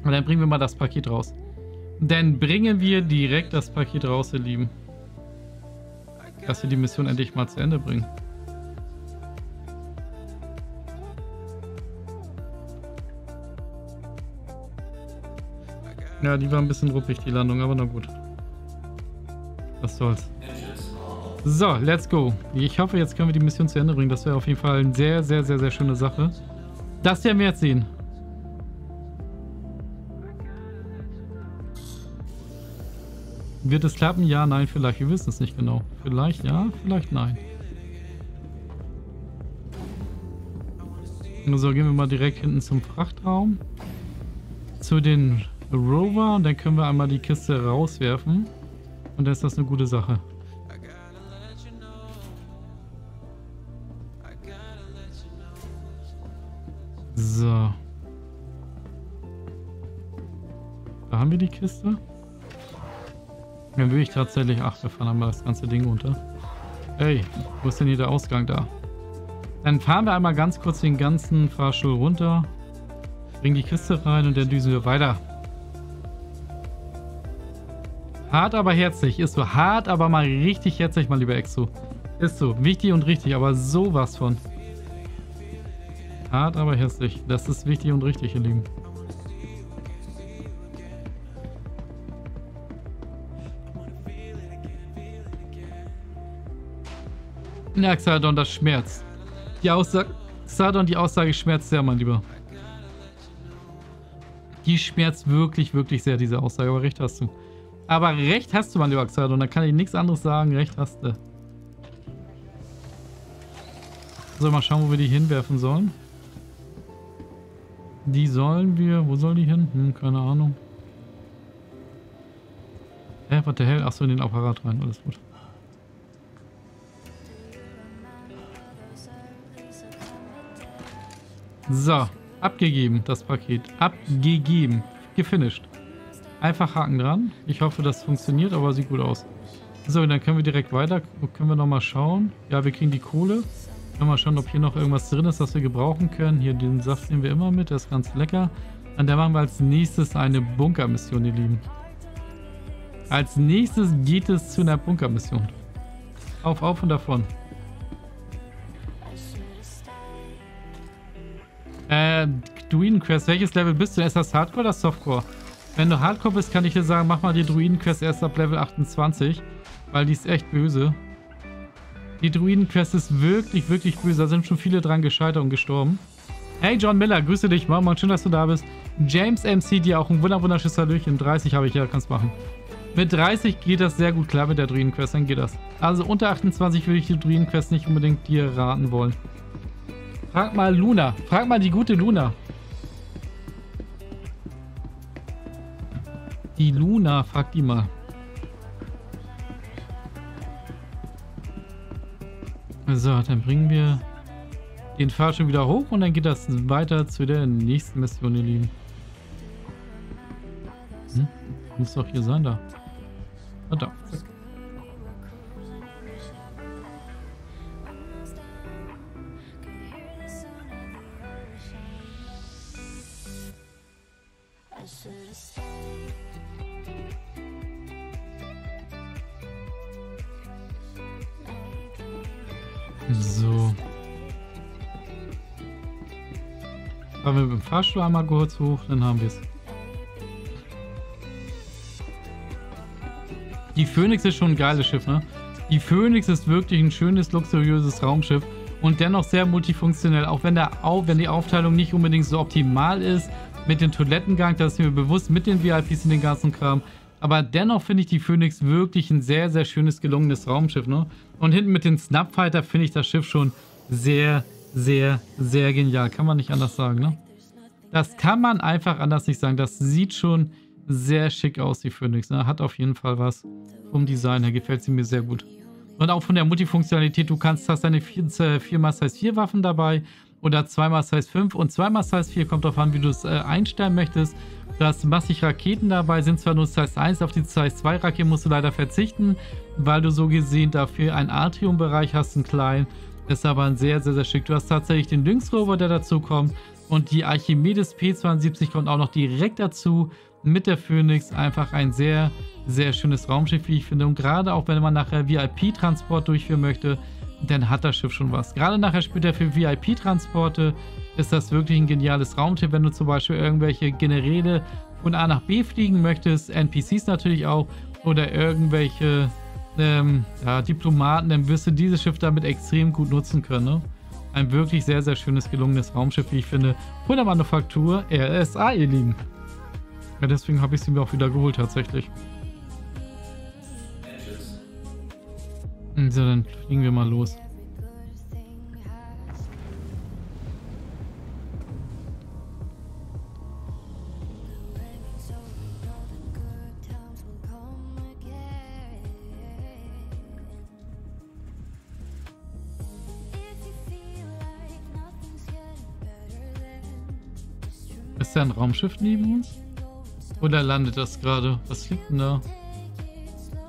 Und dann bringen wir mal das Paket raus. Dann bringen wir direkt das Paket raus, ihr Lieben. Dass wir die Mission endlich mal zu Ende bringen. Ja, die war ein bisschen ruppig, die Landung, aber na gut. Was soll's. So, let's go. Ich hoffe, jetzt können wir die Mission zu Ende bringen. Das wäre auf jeden Fall eine sehr, sehr, sehr, sehr schöne Sache. Das werden wir jetzt sehen. Wird es klappen? Ja, nein, vielleicht. Wir wissen es nicht genau. Vielleicht ja, vielleicht nein. So, gehen wir mal direkt hinten zum Frachtraum. Zu den Rover und dann können wir einmal die Kiste rauswerfen. Und dann ist das eine gute Sache. So. Da haben wir die Kiste. Dann will ich tatsächlich... Ach, wir fahren einmal das ganze Ding runter. Ey, wo ist denn hier der Ausgang da? Dann fahren wir einmal ganz kurz den ganzen Fahrstuhl runter. Bringen die Kiste rein und dann düsen wir weiter. Hart, aber herzlich. Ist so. Hart, aber mal richtig herzlich, mal lieber Exo. Ist so. Wichtig und richtig, aber sowas von. Hart, aber herzlich. Das ist wichtig und richtig, ihr Lieben. Ja, Xardon, das schmerzt. Die Aussage, Xardon, die Aussage schmerzt sehr, mein Lieber. Die schmerzt wirklich, wirklich sehr, diese Aussage. Aber recht hast du. Aber recht hast du, mein lieber. Und da kann ich nichts anderes sagen. Recht hast du. So, mal schauen, wo wir die hinwerfen sollen. Die sollen wir... Wo sollen die hin? Hm, keine Ahnung. Hä, was der Hell? Achso, in den Apparat rein. Alles gut. So, abgegeben, das Paket. Abgegeben. Gefinisht. Einfach Haken dran. Ich hoffe, das funktioniert, aber sieht gut aus. So, dann können wir direkt weiter. Können wir nochmal schauen. Ja, wir kriegen die Kohle. Wir schauen, ob hier noch irgendwas drin ist, was wir gebrauchen können. Hier, den Saft nehmen wir immer mit. Der ist ganz lecker. Und dann machen wir als nächstes eine Bunkermission, ihr Lieben. Als nächstes geht es zu einer Bunkermission. Auf, auf und davon. Äh, Druiden Quest, welches Level bist du? Ist das Hardcore oder Softcore? Wenn du Hardcore bist, kann ich dir sagen, mach mal die Druiden-Quest erst ab Level 28. Weil die ist echt böse. Die Druiden-Quest ist wirklich, wirklich böse. Da sind schon viele dran gescheitert und gestorben. Hey John Miller, grüße dich. Mann, schön, dass du da bist. James MC, dir auch ein wunderschönes Hallöchen. 30 habe ich, ja, kannst machen. Mit 30 geht das sehr gut klar mit der Druidenquest, dann geht das. Also unter 28 würde ich die Druidenquest nicht unbedingt dir raten wollen. Frag mal Luna. Frag mal die gute Luna. Die Luna, frag die mal. So, dann bringen wir den schon wieder hoch und dann geht das weiter zu der nächsten Mission, ihr Lieben. Hm? Muss doch hier sein, da. Ah, da. So. Fahren wir mit dem Fahrstuhl einmal kurz hoch, dann haben wir es. Die Phoenix ist schon ein geiles Schiff, ne? Die Phoenix ist wirklich ein schönes, luxuriöses Raumschiff und dennoch sehr multifunktionell, auch wenn, der, wenn die Aufteilung nicht unbedingt so optimal ist mit dem Toilettengang, das ist mir bewusst, mit den VIPs in den ganzen Kram. Aber dennoch finde ich die Phoenix wirklich ein sehr, sehr schönes, gelungenes Raumschiff, ne? Und hinten mit dem Snapfighter finde ich das Schiff schon sehr, sehr, sehr genial. Kann man nicht anders sagen, ne? Das kann man einfach anders nicht sagen. Das sieht schon sehr schick aus, die Phoenix. Ne? Hat auf jeden Fall was vom Design her. Gefällt sie mir sehr gut. Und auch von der Multifunktionalität. Du kannst, hast deine 4x4 Waffen dabei oder 2x 5 und 2x 4 kommt darauf an, wie du es äh, einstellen möchtest. Du hast massig Raketen dabei, sind zwar nur Size 1, auf die Size 2 Raketen musst du leider verzichten, weil du so gesehen dafür einen Atrium-Bereich hast, einen kleinen. Ist aber ein sehr, sehr, sehr schick. Du hast tatsächlich den Lynx-Rover, der dazu kommt. Und die Archimedes P72 kommt auch noch direkt dazu mit der Phoenix. Einfach ein sehr, sehr schönes Raumschiff, wie ich finde. Und gerade auch, wenn man nachher VIP-Transport durchführen möchte, dann hat das Schiff schon was. Gerade nachher später für VIP-Transporte ist das wirklich ein geniales Raumschiff, wenn du zum Beispiel irgendwelche Generäle von A nach B fliegen möchtest, NPCs natürlich auch, oder irgendwelche ähm, ja, Diplomaten, dann wirst du dieses Schiff damit extrem gut nutzen können. Ne? Ein wirklich sehr, sehr schönes, gelungenes Raumschiff, wie ich finde. Von der Manufaktur RSA, ihr Lieben. Ja, deswegen habe ich sie mir auch wieder geholt, tatsächlich. So, dann fliegen wir mal los. Ist da ein Raumschiff neben uns? Oder landet das gerade? Was liegt denn da?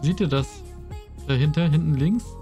Seht ihr das? Dahinter, hinten links?